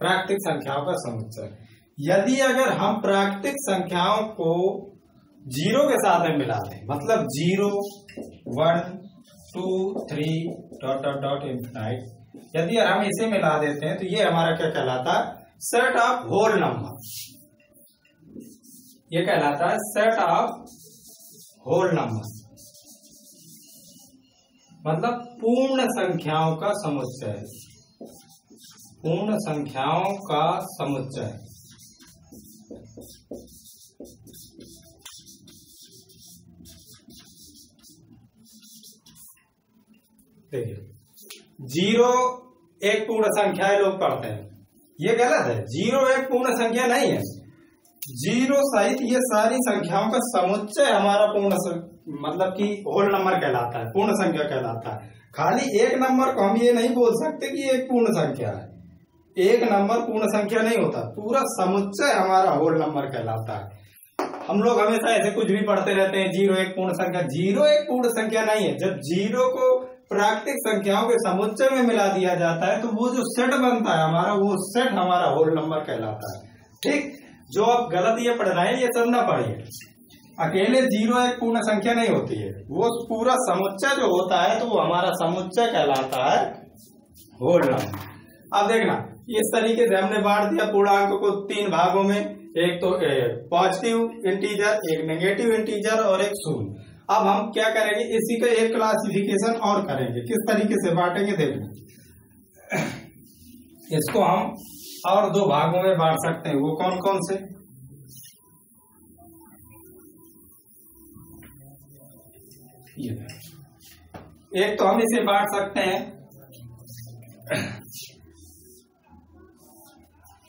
प्राकृतिक संख्याओं का समुच्चय। यदि अगर हम प्राकृतिक संख्याओं को ज़ीरो के साथ में मिला दें मतलब zero, one, two, three, dot dot dot infinite यदि हम इसे मिला देते हैं तो ये हमारा क्या कहलाता है? सेट ऑफ़ होल नंबर ये कहलाता है सेट ऑफ़ होल नंबर मतलब पूर्ण संख्याओं का समुच्चय। पूर्ण संख्याओं का समुच्चय। देखिए, ज़ीरो एक पूर्ण संख्या है, लोग पढ़ते हैं। ये गलत है। ज़ीरो एक पूर्ण संख्या नहीं है। ज़ीरो सहित ये सारी संख्याओं का समुच्चय हमारा पूर्ण मतलब कि होल नंबर कहलाता है, पूर्ण संख्या कहलाता है। खाली एक नंबर को हम ये नहीं बोल सकते कि एक पूर्ण संख्या है। एक नंबर पूर्ण संख्या नहीं होता, पूरा समुच्चय हमारा होल नंबर कहलाता है। हम लोग हमेशा ऐसे कुछ भी पढ़ते रहते हैं, ज़ीरो एक पूर्ण संख्या, ज़ीरो एक पूर्ण संख्या नहीं है। जब ज़ीरो को प्राकृतिक संख्याओं के समुच्चय में मिला दिया जाता है तो वो जो सेट बनता है हमारा, वो सेट हमारा होल नंबर कहलाता है। ठीक? जो आप गलत ये पढ़ रहे हैं, ये सब ना पढ़िए अकेले ज़ीरो एक पूर्ण संख्या नहीं होती है। वो पूरा समुच्चय जो होता है तो वो हमारा समुच्चय कहलाता है होल नंबर। अब देखना, इस तरीके से हमने बांट दिया पूर्णांक को तीन भागों में। एक तो पॉजिटिव इंटीजर, एक नेगेटिव इंटीजर और एक शून्य। अब हम क्या करेंगे? इसी का एक क्लासिफिकेशन और करेंगे। किस तरीके से बांटेंगे देखना। इसको हम और दो भागों में बांट सकते हैं, वो कौन कौन से? ये। एक तो हम इसे बांट सकते हैं।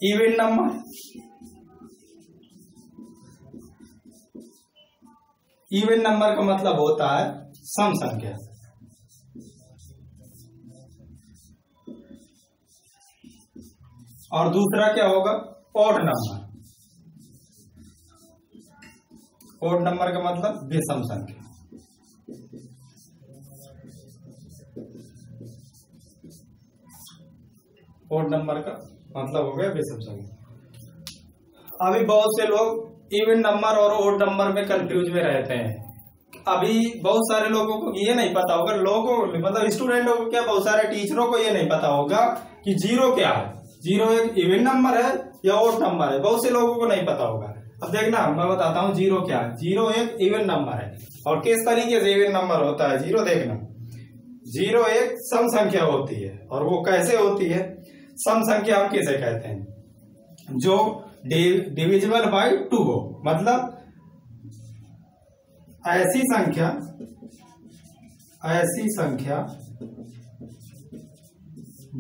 इवेंट नंबर इवन नंबर का मतलब होता है सम संख्या। और दूसरा क्या होगा? ओड नंबर ओड नंबर का मतलब विषम संख्या। ओड नंबर का मतलब हो गया विषम संख्या। अभी बहुत से लोग इवन नंबर और ओड नंबर में कंफ्यूज में रहते हैं। अभी बहुत सारे लोगों को ये नहीं पता होगा। लोगों मतलब स्टूडेंटों को क्या, बहुत सारे टीचरों को ये नहीं पता होगा कि ज़ीरो क्या है। ज़ीरो एक इवन नंबर है या ओड नंबर है, बहुत से लोगों को नहीं पता होगा। अब देखना, मैं बताता हूँ ज़ीरो क्या है। ज़ीरो एक इवन नंबर है। और किस तरीके से इवन नंबर होता है? ज़ीरो देखना। ज़ीरो एक सम संख्या होती है। और वो कैसे होती है? सम संख्या हम किसे कहते हैं? जो डिविजिबल बाई टू हो। मतलब ऐसी संख्या ऐसी संख्या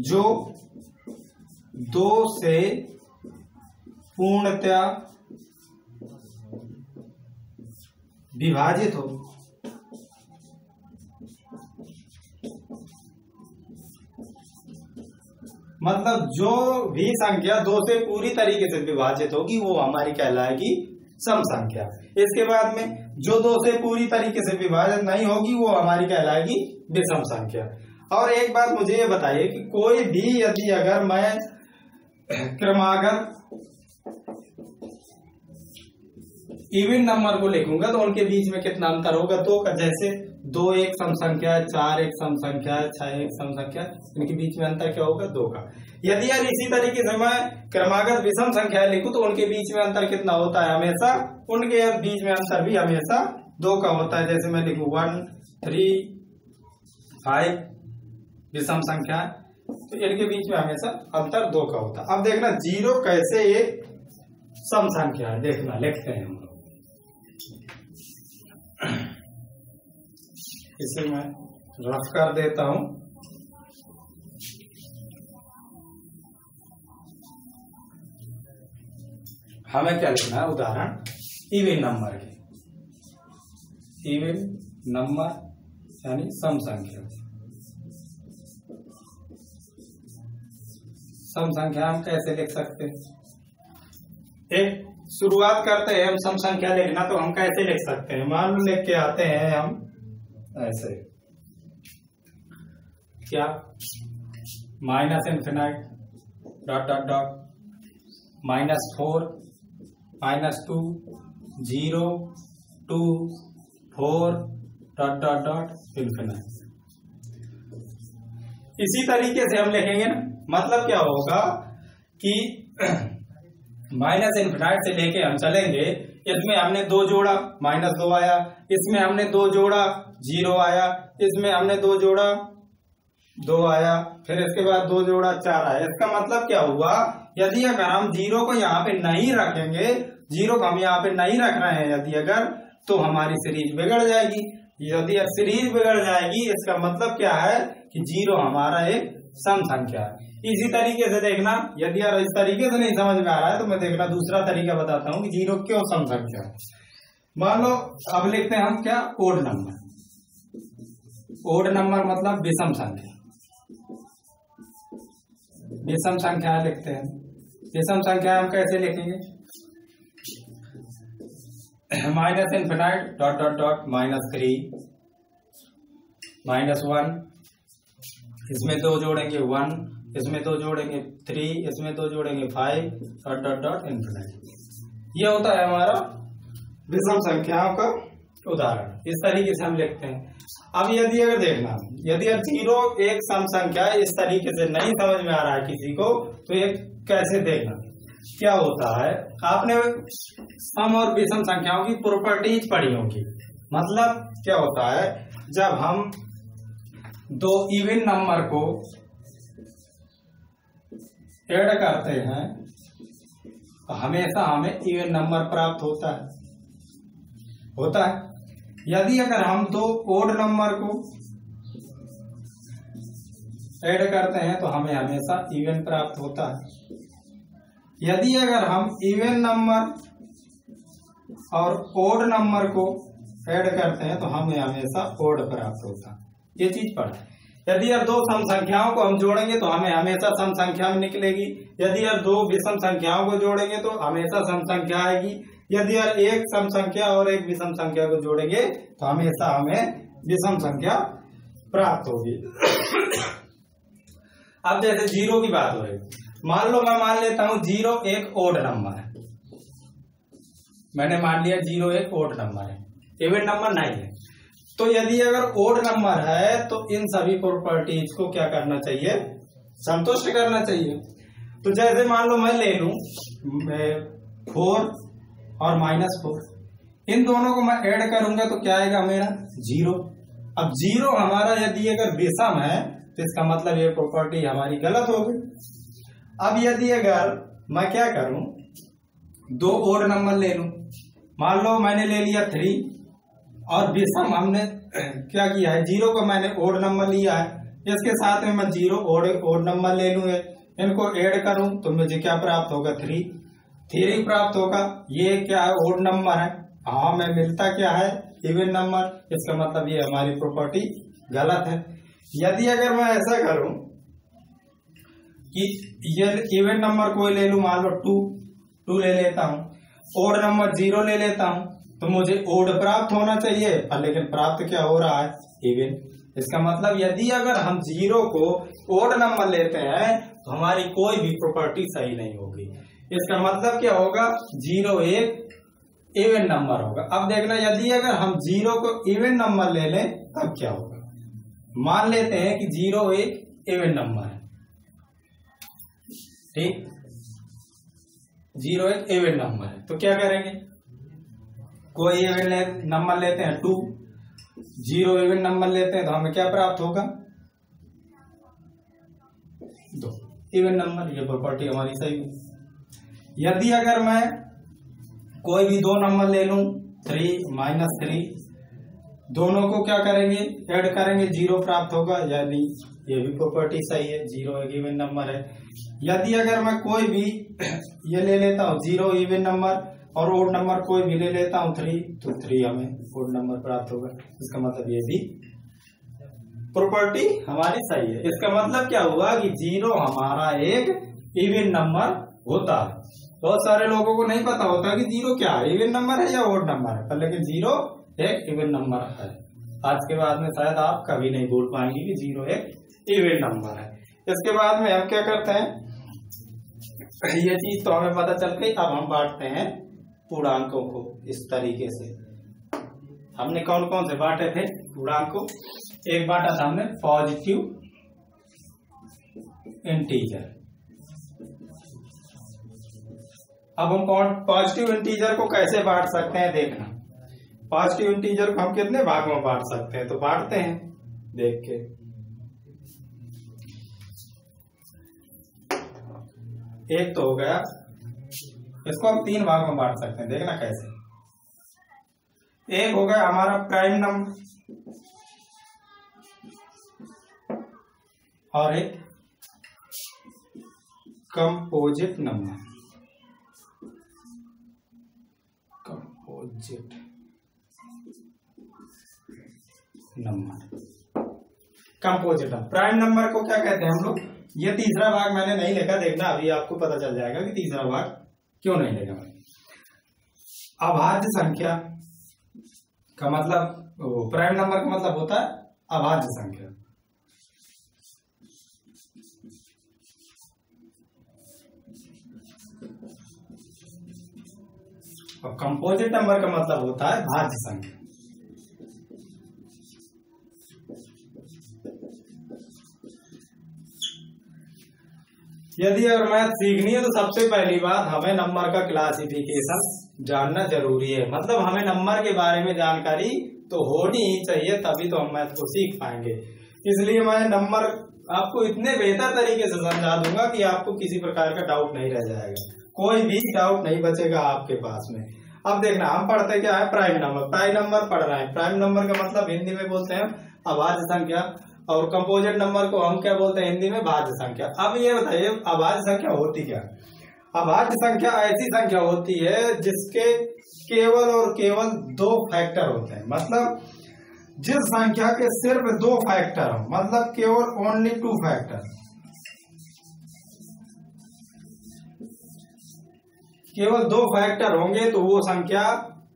जो दो से पूर्णतया विभाजित हो। मतलब जो भी संख्या दो से पूरी तरीके से विभाजित होगी, वो हमारी कहलाएगी सम संख्या इसके बाद में जो दो से पूरी तरीके से विभाजित नहीं होगी, वो हमारी कहलाएगी विषम संख्या। और एक बात मुझे ये बताइए कि कोई भी यदि अगर मैं क्रमागत इवन नंबर को लिखूँगा तो उनके बीच में कितना अंतर होगा? दो का जैसे दो एक सम संख्या चार एक सम संख्या छह एक सम संख्या इनके बीच में अंतर क्या होगा? दो का। यदि यार इसी तरीके से मैं क्रमागत विषम संख्या लिखूं तो उनके बीच में अंतर कितना होता है हमेशा? उनके बीच में अंतर भी हमेशा दो का होता है। जैसे मैं लिखू वन थ्री फाइव विषम संख्या तो इनके बीच में हमेशा अंतर दो का होता है। अब देखना, ज़ीरो कैसे एक सम संख्या है। देखना, लिखते हैं हम लोग। इसे मैं रफ कर देता हूँ। हमें क्या लिखना है? उदाहरण इवन नंबर के। इवन नंबर यानी सम संख्या सम संख्या हम कैसे लिख सकते हैं? एक शुरुआत करते हैं हम सम संख्या लिखना तो हम कैसे लिख सकते हैं? मान लो लिख के आते हैं हम, ऐसे। क्या? Minus infinite, dot dot dot. Minus four, minus two, zero, two, four, dot dot dot, infinite. इसी तरीके से हम लिखेंगे ना। मतलब क्या होगा कि [CLEARS THROAT] माइनस इन्फिनाइट से लेके हम चलेंगे, इसमें हमने दो जोड़ा, माइनस दो आया, इसमें हमने दो जोड़ा, ज़ीरो आया, इसमें हमने दो जोड़ा, दो आया, फिर इसके बाद दो जोड़ा, चार आया। इसका मतलब क्या हुआ? यदि अगर हम ज़ीरो को यहाँ पे नहीं रखेंगे, ज़ीरो को हम यहाँ पे नहीं रख रहे हैं यदि अगर तो हमारी सीरीज़ बिगड़ जाएगी। यदि सीरीज़ बिगड़ जाएगी, इसका मतलब क्या है कि ज़ीरो हमारा एक सम संख्या है। इसी तरीके से देखना। यदि यार इस तरीके से नहीं समझ में आ रहा है तो मैं देखना दूसरा तरीका बताता हूँ कि ज़ीरो क्यों सम संख्या मान लो, अब लिखते हैं हम क्या? Odd number. ओड नंबर मतलब विषम संख्या। विषम संख्या लिखते हैं। विषम संख्या हम कैसे लिखेंगे? Minus infinite dot dot dot minus three, minus one. इसमें दो जोड़ेंगे, वन। इसमें दो जोड़ेंगे थ्री इसमें दो जोड़ेंगे five dot dot dot infinite ये होता है हमारा विषम संख्याओं का उदाहरण। इस तरीके से हम लिखते हैं। अब यदि अगर देखना, यदि ज़ीरो एक सम संख्या इस तरीके से नहीं समझ में आ रहा है किसी को तो ये कैसे देखना? क्या होता है? आपने सम और विषम संख्याओं की प्रॉपर्टीज़ पढ़ी होगी। मतलब क्या होता है? जब हम दो इवन नंबर को ऐड करते हैं तो हमेशा हमें इवन नंबर प्राप्त होता है। होता है? यदि अगर हम दो ओड नंबर को ऐड करते हैं तो हमें हमेशा इवन प्राप्त होता है। यदि अगर हम इवन नंबर और ओड नंबर को ऐड करते हैं तो हमें हमेशा ओड प्राप्त होता है। ये चीज़ पढ़ यदि यार दो सम संख्याओं को हम जोड़ेंगे तो हमें हमेशा सम संख्या में निकलेगी। यदि यार दो विषम संख्याओं को जोड़ेंगे तो हमेशा सम संख्या आएगी। यदि यार एक सम संख्या और एक विषम संख्या को जोड़ेंगे तो हमेशा हमें विषम संख्या प्राप्त होगी। अब जैसे ज़ीरो की बात हो रही मान लो मैं मान लेता हूँ ज़ीरो एक ओड नंबर है। मैंने मान लिया ज़ीरो एक ओड नंबर है। इवेंट नंबर नहीं है। तो यदि अगर ओड नंबर है तो इन सभी प्रॉपर्टीज़ को क्या करना चाहिए? संतुष्ट करना चाहिए। तो जैसे मान लो मैं ले लू फोर और माइनस फोर इन दोनों को मैं ऐड करूँगा तो क्या आएगा मेरा? ज़ीरो अब ज़ीरो हमारा यदि अगर विषम है तो इसका मतलब ये प्रॉपर्टी हमारी गलत हो गई। अब यदि अगर मैं क्या करूँ, दो ओड नंबर ले लू। मान लो मैंने ले लिया थ्री और विषम हमने क्या किया है? ज़ीरो को मैंने ओड नंबर लिया है। इसके साथ में मैं ज़ीरो ओड ओड नंबर ले लू। है इनको ऐड करूँ तो मुझे क्या प्राप्त होगा? थ्री थ्री प्राप्त होगा। ये क्या है? ओड नंबर है। हाँ में मिलता क्या है? इवन नंबर इसका मतलब ये हमारी प्रॉपर्टी गलत है। यदि अगर मैं ऐसा करूँ कि ये इवन नंबर कोई ले लू, मान लो टू टू ले लेता हूँ। ओड नंबर ज़ीरो ले लेता हूँ। तो मुझे ओड प्राप्त होना चाहिए। लेकिन प्राप्त क्या हो रहा है? इवन इसका मतलब यदि अगर हम ज़ीरो को ओड नंबर लेते हैं तो हमारी कोई भी प्रॉपर्टी सही नहीं होगी। इसका मतलब क्या होगा? ज़ीरो एक इवन नंबर होगा। अब देखना यदि अगर हम ज़ीरो को इवन नंबर ले लें तब क्या होगा? मान लेते हैं कि ज़ीरो एक इवन नंबर है। ठीक? ज़ीरो एक इवन नंबर है। तो क्या करेंगे? कोई इवन नंबर लेते हैं टू ज़ीरो इवन नंबर लेते हैं तो हमें क्या प्राप्त होगा? दो। इवन नंबर ये प्रॉपर्टी हमारी सही है। यदि अगर मैं कोई भी दो नंबर ले लूँ थ्री माइनस थ्री दोनों को क्या करेंगे? ऐड करेंगे ज़ीरो प्राप्त होगा। यानी ये भी प्रॉपर्टी सही है ज़ीरो एक इवन नंबर है। यदि अगर मैं कोई भी [CLEARS THROAT] ये ले लेता हूँ ज़ीरो इवन नंबर और ओड नंबर कोई भी ले लेता हूँ थ्री तो थ्री हमें ओड नंबर प्राप्त होगा। इसका मतलब ये भी प्रॉपर्टी हमारी सही है। इसका मतलब क्या हुआ कि ज़ीरो हमारा एक इवन नंबर होता है। बहुत सारे लोगों को नहीं पता होता कि ज़ीरो क्या है इवन नंबर है या ओड नंबर है, पर लेकिन ज़ीरो एक इवन नंबर है। आज के बाद में शायद आप कभी नहीं बोल पाएँगे कि ज़ीरो एक इवन नंबर है। इसके बाद में हम क्या करते हैं, ये चीज़ तो हमें पता चल गई, अब हम बांटते हैं। पूर्णांकों को इस तरीके से। हमने कौन कौन से बांटे थे? पूर्णांक। एक बांटा था हमने पॉजिटिव इंटीजर। अब हम पॉजिटिव इंटीजर को कैसे बांट सकते हैं देखना। पॉजिटिव इंटीजर को हम कितने भाग में बांट सकते हैं? तो बांटते हैं, देख के। एक तो हो गया इसको हम तीन भाग में बांट सकते हैं। देखना कैसे। एक हो गया हमारा प्राइम नंबर और एक composite number composite number composite prime number को क्या कहते हैं हम लोग? ये तीसरा भाग मैंने नहीं लिखा देखना अभी आपको पता चल जाएगा कि तीसरा भाग क्यों नहीं लेगा? भाई अभाज्य संख्या का मतलब प्राइम नंबर का मतलब होता है अभाज्य संख्या। और कंपोजिट नंबर का मतलब होता है भाज्य संख्या। यदि अगर मैथ सीखनी है तो सबसे पहली बात हमें नंबर का क्लासिफिकेशन जानना ज़रूरी है। मतलब हमें नंबर के बारे में जानकारी तो होनी ही चाहिए, तभी तो हम मैथ को सीख पाएँगे। इसलिए मैं नंबर आपको इतने बेहतर तरीके से समझा दूँगा कि आपको किसी प्रकार का डाउट नहीं रह जाएगा। कोई भी डाउट नहीं बचेगा आपके पास में। अब देखना, हम पढ़ते क्या है? प्राइम नंबर प्राइम नंबर पढ़ रहे हैं। प्राइम नंबर का मतलब हिंदी में बोलते हैं अभाज्य संख्या। और कंपोजिट नंबर को हम क्या बोलते हैं हिंदी में? भाज्य संख्या। अब ये बताइए, अभाज्य संख्या होती क्या? अभाज्य संख्या ऐसी संख्या होती है जिसके केवल और केवल दो फैक्टर होते हैं। मतलब जिस संख्या के सिर्फ़ दो फैक्टर हो मतलब केवल ओनली टू फैक्टर केवल दो फैक्टर होंगे तो वो संख्या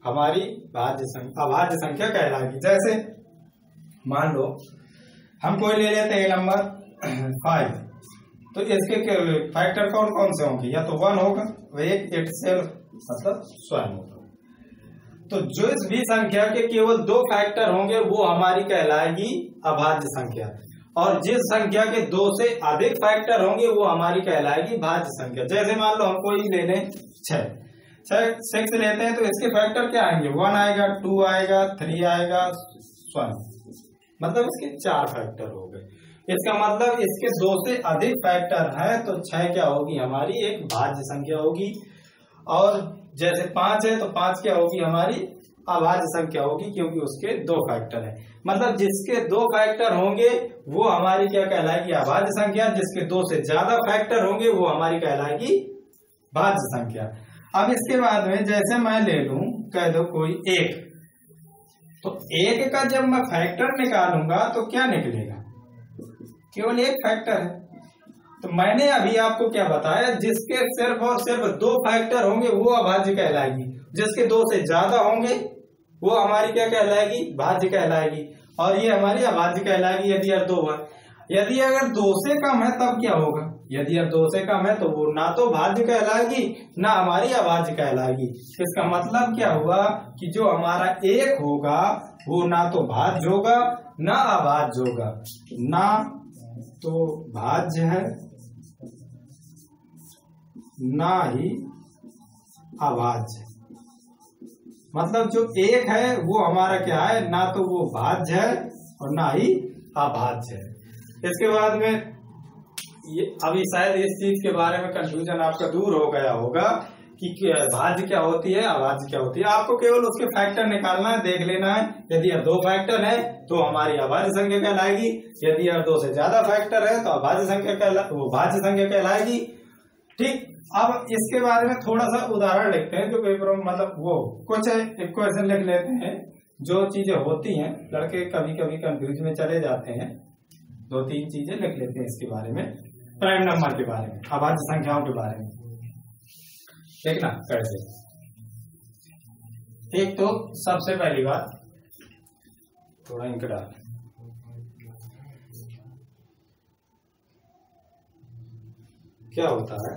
हमारी भाज्य संख्या, अभाज्य संख्या कहलाएगी। जैसे मान लो हम कोई ले लेते हैं नंबर फाइव तो इसके फैक्टर कौन कौन से होंगे? या तो वन होगा एक इट सेल्फ मतलब स्वयं होगा। तो जो इस भी संख्या के केवल दो फैक्टर होंगे, वो हमारी कहलाएगी अभाज्य संख्या। और जिस संख्या के दो से अधिक फैक्टर होंगे, वो हमारी कहलाएगी भाज्य संख्या। जैसे मान लो हम कोई ले लें छह। सिक्स लेते हैं तो इसके फैक्टर क्या आएँगे? वन आएगा टू आएगा थ्री आएगा वन मतलब इसके चार फैक्टर हो गए। इसका मतलब इसके दो से अधिक फैक्टर है तो छह क्या होगी हमारी? एक भाज्य संख्या होगी। और जैसे पाँच है तो पाँच क्या होगी हमारी? अभाज्य संख्या होगी, क्योंकि उसके दो फैक्टर है। मतलब जिसके दो फैक्टर होंगे, वो हमारी क्या कहलाएगी? अभाज्य संख्या। जिसके दो से ज़्यादा फैक्टर होंगे, वो हमारी कहलाएगी भाज्य संख्या। अब इसके बाद में जैसे मैं ले लू, कह दो कोई एक। तो एक का जब मैं फैक्टर निकालूँगा तो क्या निकलेगा? केवल एक फैक्टर है। तो मैंने अभी आपको क्या बताया, जिसके सिर्फ़ और सिर्फ़ दो फैक्टर होंगे, वो अभाज्य कहलाएगी। जिसके दो से ज़्यादा होंगे, वो हमारी क्या कहलाएगी? भाज्य कहलाएगी। और ये हमारी अभाज्य कहलाएगी यदि दो है। यदि अगर दो से कम है, तब क्या होगा? यदि अब दो से कम है तो वो ना तो भाज्य कहलाएगी, ना हमारी अभाज्य कहलाएगी। इसका मतलब क्या हुआ कि जो हमारा एक होगा, वो ना तो भाज्य होगा, ना अभाज्य होगा। ना तो भाज्य है, ना ही अभाज्य। मतलब जो एक है, वो हमारा क्या है, ना तो वो भाज्य है और ना ही अभाज्य है। इसके बाद में ये, अभी शायद इस चीज़ के बारे में कंफ्यूजन आपका दूर हो गया होगा कि भाज्य क्या होती है, अभाज्य क्या होती है। आपको केवल उसके फैक्टर निकालना है, देख लेना है। यदि अब दो फैक्टर है तो हमारी अभाज्य संख्या कहलाएगी। यदि अब दो से ज़्यादा फैक्टर है तो अभाज्य संख्या कहला, वो भाज्य संख्या कहलाएगी। ठीक, अब इसके बारे में थोड़ा सा उदाहरण लिखते हैं, जो पेपर में मतलब वो कुछ क्वेश्चन लिख लेते हैं, जो चीज़ें होती हैं। लड़के कभी कभी कंफ्यूज में चले जाते हैं। दो तीन चीज़ें लिख लेते हैं इसके बारे में। प्राइम नंबर के बारे में अभाज्य संख्याओं के बारे में। देखना कैसे एक तो सबसे पहली बात, थोड़ा इंक डाल। क्या होता है?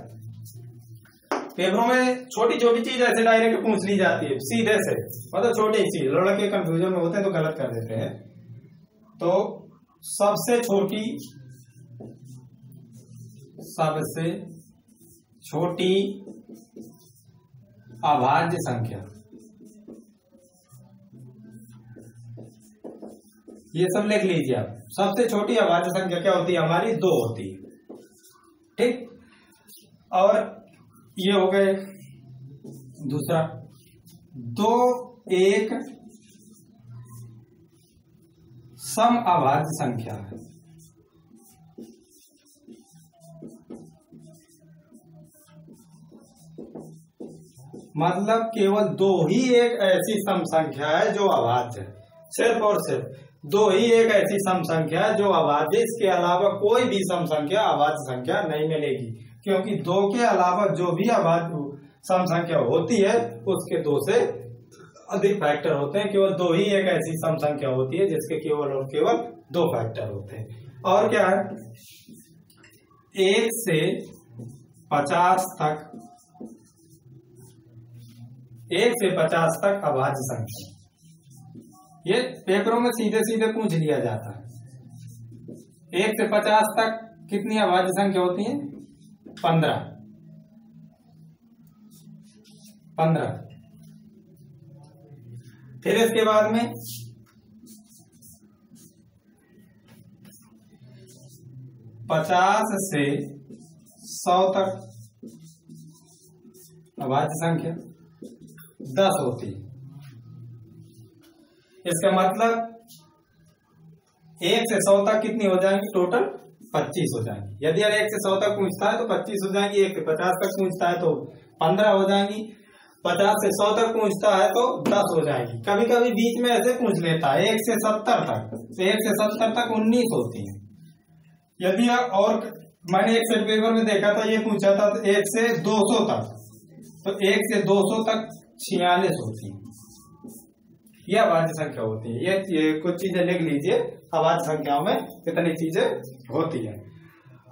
पेपरों में छोटी छोटी चीज़ ऐसे डायरेक्ट पूछ ली जाती है, सीधे से। मतलब छोटी चीज़ लड़के कंफ्यूजन में होते हैं तो गलत कर देते हैं। तो सबसे छोटी सबसे छोटी अभाज्य संख्या। ये सब लिख लीजिए आप। सबसे छोटी अभाज्य संख्या क्या होती है? हमारी दो होती है। ठीक? और ये हो गए दूसरा। दो, एक सम अभाज्य संख्या है। मतलब केवल दो ही एक ऐसी सम संख्या है जो अभाज्य है। सिर्फ़ और सिर्फ़ दो ही एक ऐसी सम संख्या है जो अभाज्य इसके अलावा कोई भी सम संख्या अभाज्य संख्या नहीं मिलेगी। क्योंकि दो के अलावा जो भी अभाज्य सम संख्या होती है, उसके दो से अधिक फैक्टर होते हैं। केवल दो ही एक ऐसी सम संख्या होती है जिसके केवल और केवल दो फैक्टर होते हैं। और क्या है? एक से पचास तक एक से पचास तक अभाज्य संख्या। ये पेपरों में सीधे सीधे पूछ लिया जाता है। एक से पचास तक कितनी अभाज्य संख्या होती है? पंद्रह। पंद्रह। फिर इसके बाद में पचास से सौ तक अभाज्य संख्या। दस होती इसका मतलब एक से सौ तक कितनी हो जाएँगी? टोटल पच्चीस हो जाएँगी। यदि एक से सौ तक पूछता है तो पच्चीस हो जाएँगी, एक से पचास तक पूछता है तो पंद्रह हो जाएँगी। पचास से सौ तक पूछता है तो दस हो जाएगी। कभी कभी बीच में ऐसे पूछ लेता है, एक से सत्तर तक। एक से सत्तर तक उन्नीस होती है। यदि और मैंने एक सेट पेपर में देखा था, ये पूछा था तो एक से दो सौ तक। तो एक से दो सौ तक छियालीस होती है ये अभाज्य संख्या होती है। ये, ये कुछ चीज़ें लिख लीजिए। अभाज्य संख्याओं में कितनी चीज़ें होती है।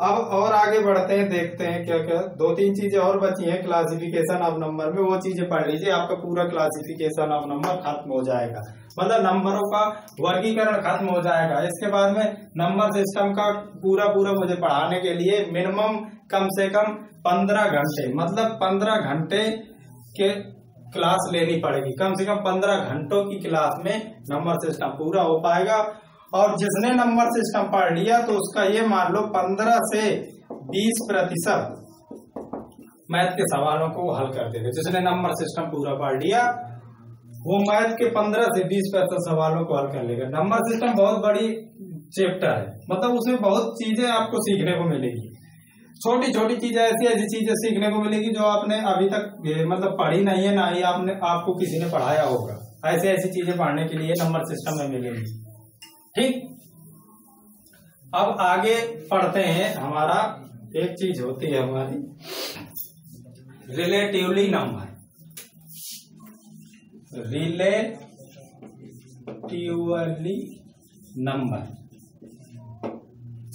अब और आगे बढ़ते हैं देखते हैं क्या क्या। दो तीन चीज़ें और बची हैं। क्लासिफिकेशन ऑफ़ नंबर में वो चीज़ें पढ़ लीजिए। आपका पूरा क्लासिफिकेशन ऑफ़ नंबर खत्म हो जाएगा। मतलब नंबरों का वर्गीकरण खत्म हो जाएगा। इसके बाद में नंबर सिस्टम का पूरा पूरा मुझे पढ़ाने के लिए मिनिमम कम से कम पंद्रह घंटे मतलब पंद्रह घंटे के क्लास लेनी पड़ेगी। कम से कम पंद्रह घंटों की क्लास में नंबर सिस्टम पूरा हो पाएगा। और जिसने नंबर सिस्टम पढ़ लिया तो उसका ये मान लो पंद्रह से बीस प्रतिशत मैथ के सवालों को हल कर देगा। जिसने नंबर सिस्टम पूरा पढ़ लिया, वो मैथ के पंद्रह से बीस प्रतिशत सवालों को हल कर लेगा। नंबर सिस्टम बहुत बड़ी चैप्टर है। मतलब उसमें बहुत चीज़ें आपको सीखने को मिलेगी। छोटी छोटी चीज़ें ऐसी ऐसी चीज़ें सीखने को मिलेगी जो आपने अभी तक मतलब पढ़ी नहीं है, ना ही आपने, आपको किसी ने पढ़ाया होगा। ऐसी ऐसी चीज़ें पढ़ने के लिए नंबर सिस्टम में मिलेगी। ठीक? अब आगे पढ़ते हैं, हमारा एक चीज़ होती है हमारी। Relatively number. Relatively number.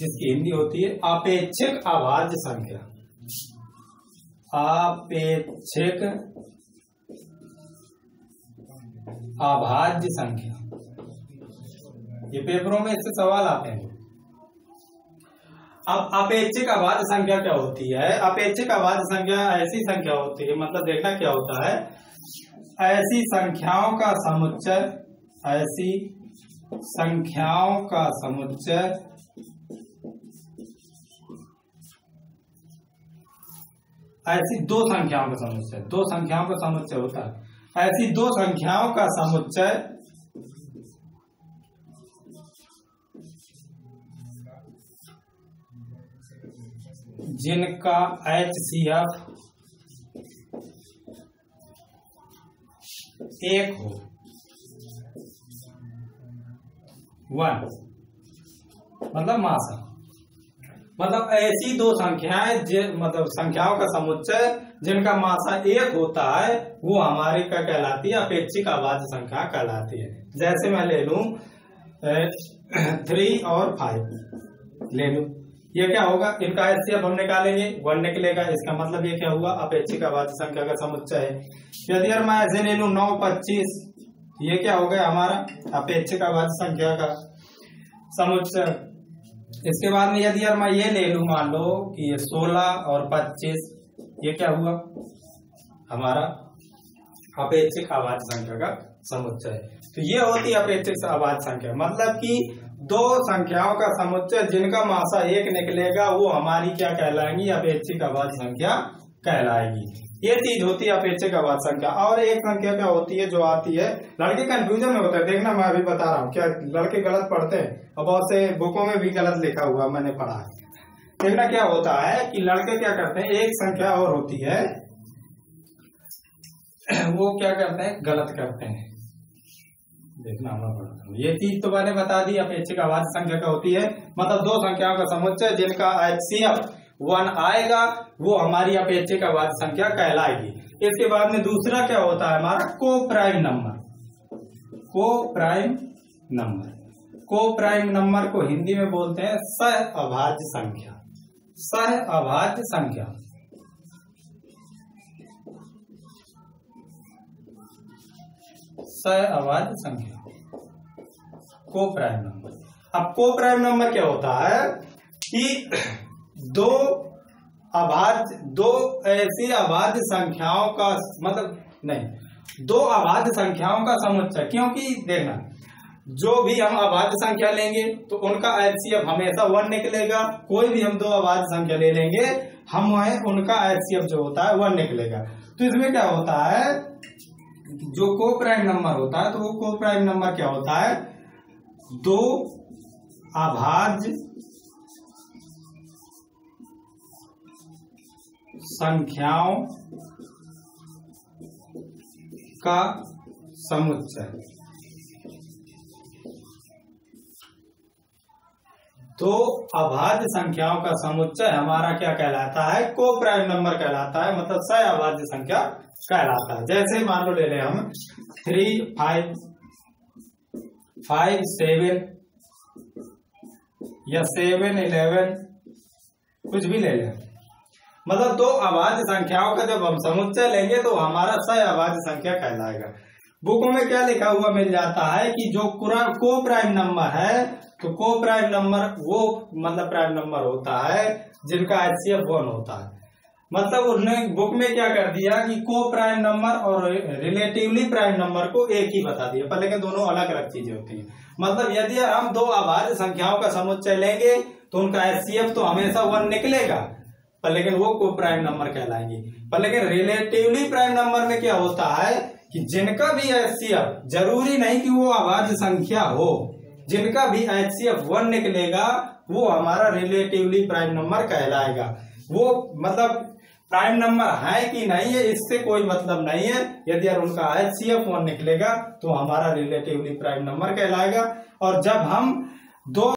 जिसकी हिंदी होती है अपेक्षिक अभाज्य संख्या। अपेक्षिक अभाज्य संख्या। ये पेपरों में इससे सवाल आते हैं। अब अपेक्षिक अभाज्य संख्या क्या होती है? अपेक्षिक अभाज्य संख्या ऐसी संख्या होती है मतलब देखना क्या होता है? ऐसी संख्याओं का समुच्चय, ऐसी संख्याओं का समुच्चय ऐसी दो संख्याओं का समुच्चय, दो संख्याओं का समुच्चय होता है। ऐसी दो संख्याओं का समुच्चय जिनका एच सी एफ़ एक हो। वन मतलब मासा मतलब ऐसी दो संख्याएँ मतलब संख्याओं का समुच्चय जिनका मासा एक होता है, वो हमारी क्या कहलाती है? अपेक्षिक आवाज़ संख्या कहलाती है। जैसे मैं ले लू थ्री और फाइव ले लू। ये क्या होगा? इनका एफ़ हम निकालेंगे। वन निकलेगा। इसका मतलब ये क्या हुआ? अपेक्षिक आवाज़ संख्या का समुच्चय है। यदि मैं ऐसे ले लू, नौ, पच्चीस, ये क्या हो गया हमारा? अपेक्षिक आवाज़ संख्या का समुच्चय। इसके बाद में यदि यार मैं ये ले लू, मान लो कि ये सोलह और पच्चीस, ये क्या हुआ? हमारा अपेक्षिक आवाज़ संख्या का समुच्चय तो ये होती अपेक्षिक आवाज़ संख्या। मतलब कि दो संख्याओं का समुच्चय, जिनका मासा एक निकलेगा, वो हमारी क्या कहलाएँगी? अपेक्षिक आवाज़ संख्या कहलाएगी। ये चीज़ होती है अपेक्षिक आवाज़ संख्या। और एक संख्या क्या होती है जो आती है? लड़के कंफ्यूजन में होता है। देखना, मैं अभी बता रहा हूँ। क्या लड़के गलत पढ़ते हैं? और बहुत से बुकों में भी गलत लिखा हुआ मैंने पढ़ा है। देखना क्या होता है कि लड़के क्या करते हैं? एक संख्या और होती है। [CLEARS THROAT] वो क्या करते हैं? गलत करते हैं। देखना हमारा पड़ता है। ये चीज़ तो मैंने बता दी। अपेक्षिक आवाज़ संख्या का होती है। मतलब दो संख्याओं का समुच्चय, जिनका एचसीएफ वन आएगा, वो हमारी अपेक्षिक आवाज़ संख्या कहलाएगी। इसके बाद में दूसरा क्या होता है हमारा? Coprime number. Coprime number. Coprime number को हिंदी में बोलते हैं सह अभाज्य संख्या। सह अभाज्य संख्या। सह अभाज्य संख्या। को प्राइम नंबर। अब को प्राइम नंबर क्या होता है? कि दो अभाज्य दो ऐसी अभाज्य संख्याओं का मतलब नहीं, दो अभाज्य संख्याओं का समुच्चय, क्योंकि देखना, जो भी हम अभाज्य संख्या लेंगे तो उनका एचसीएफ हमेशा वन निकलेगा, कोई भी हम दो अभाज्य संख्या ले लेंगे, हम उनका एचसीएफ जो होता है, वन निकलेगा। तो इसमें क्या होता है, जो को प्राइम नंबर होता है तो वो को प्राइम नंबर क्या होता है, दो अभाज्य संख्याओं का समुच्चय। तो अभाज्य संख्याओं का समुच्चय हमारा क्या कहलाता है? को प्राइम नंबर कहलाता है मतलब सह अभाज्य संख्या कहलाता है। जैसे मान लो ले लें हम, थ्री, फाइव फाइव, सेवन, या सेवन, इलेवन, कुछ भी ले लें। मतलब दो आवाज़ संख्याओं का जब हम समुच्चय लेंगे तो हमारा सह आवाज़ संख्या कहलाएगा। बुकों में क्या लिखा हुआ मिल जाता है कि जो कुरान, को प्राइम नंबर है तो को प्राइम नंबर, वो मतलब प्राइम नंबर होता है, जिनका एच वन होता है। मतलब उन्होंने बुक में क्या कर दिया कि को प्राइम नंबर और रिलेटिवली प्राइम नंबर को एक ही बता दिया। पर लेकिन दोनों अलग अलग चीज़ें होती हैं। मतलब यदि हम दो आभार संख्याओं का समुच्चय लेंगे तो उनका एच तो हमेशा वन निकलेगा। पर लेकिन वो को प्राइम नंबर कहलाएँगे। पर लेकिन रिलेटिवली प्राइम नंबर में क्या होता है कि जिनका भी एच ज़रूरी नहीं कि वो आवाज़ संख्या हो, जिनका भी एच वन निकलेगा, वो हमारा रिलेटिवली प्राइम नंबर कहलाएगा। वो मतलब प्राइम नंबर है कि नहीं है, इससे कोई मतलब नहीं है। यदि यार उनका एच सी एफ़ वन निकलेगा तो हमारा रिलेटिवली प्राइम नंबर कहलाएगा। और जब हम दो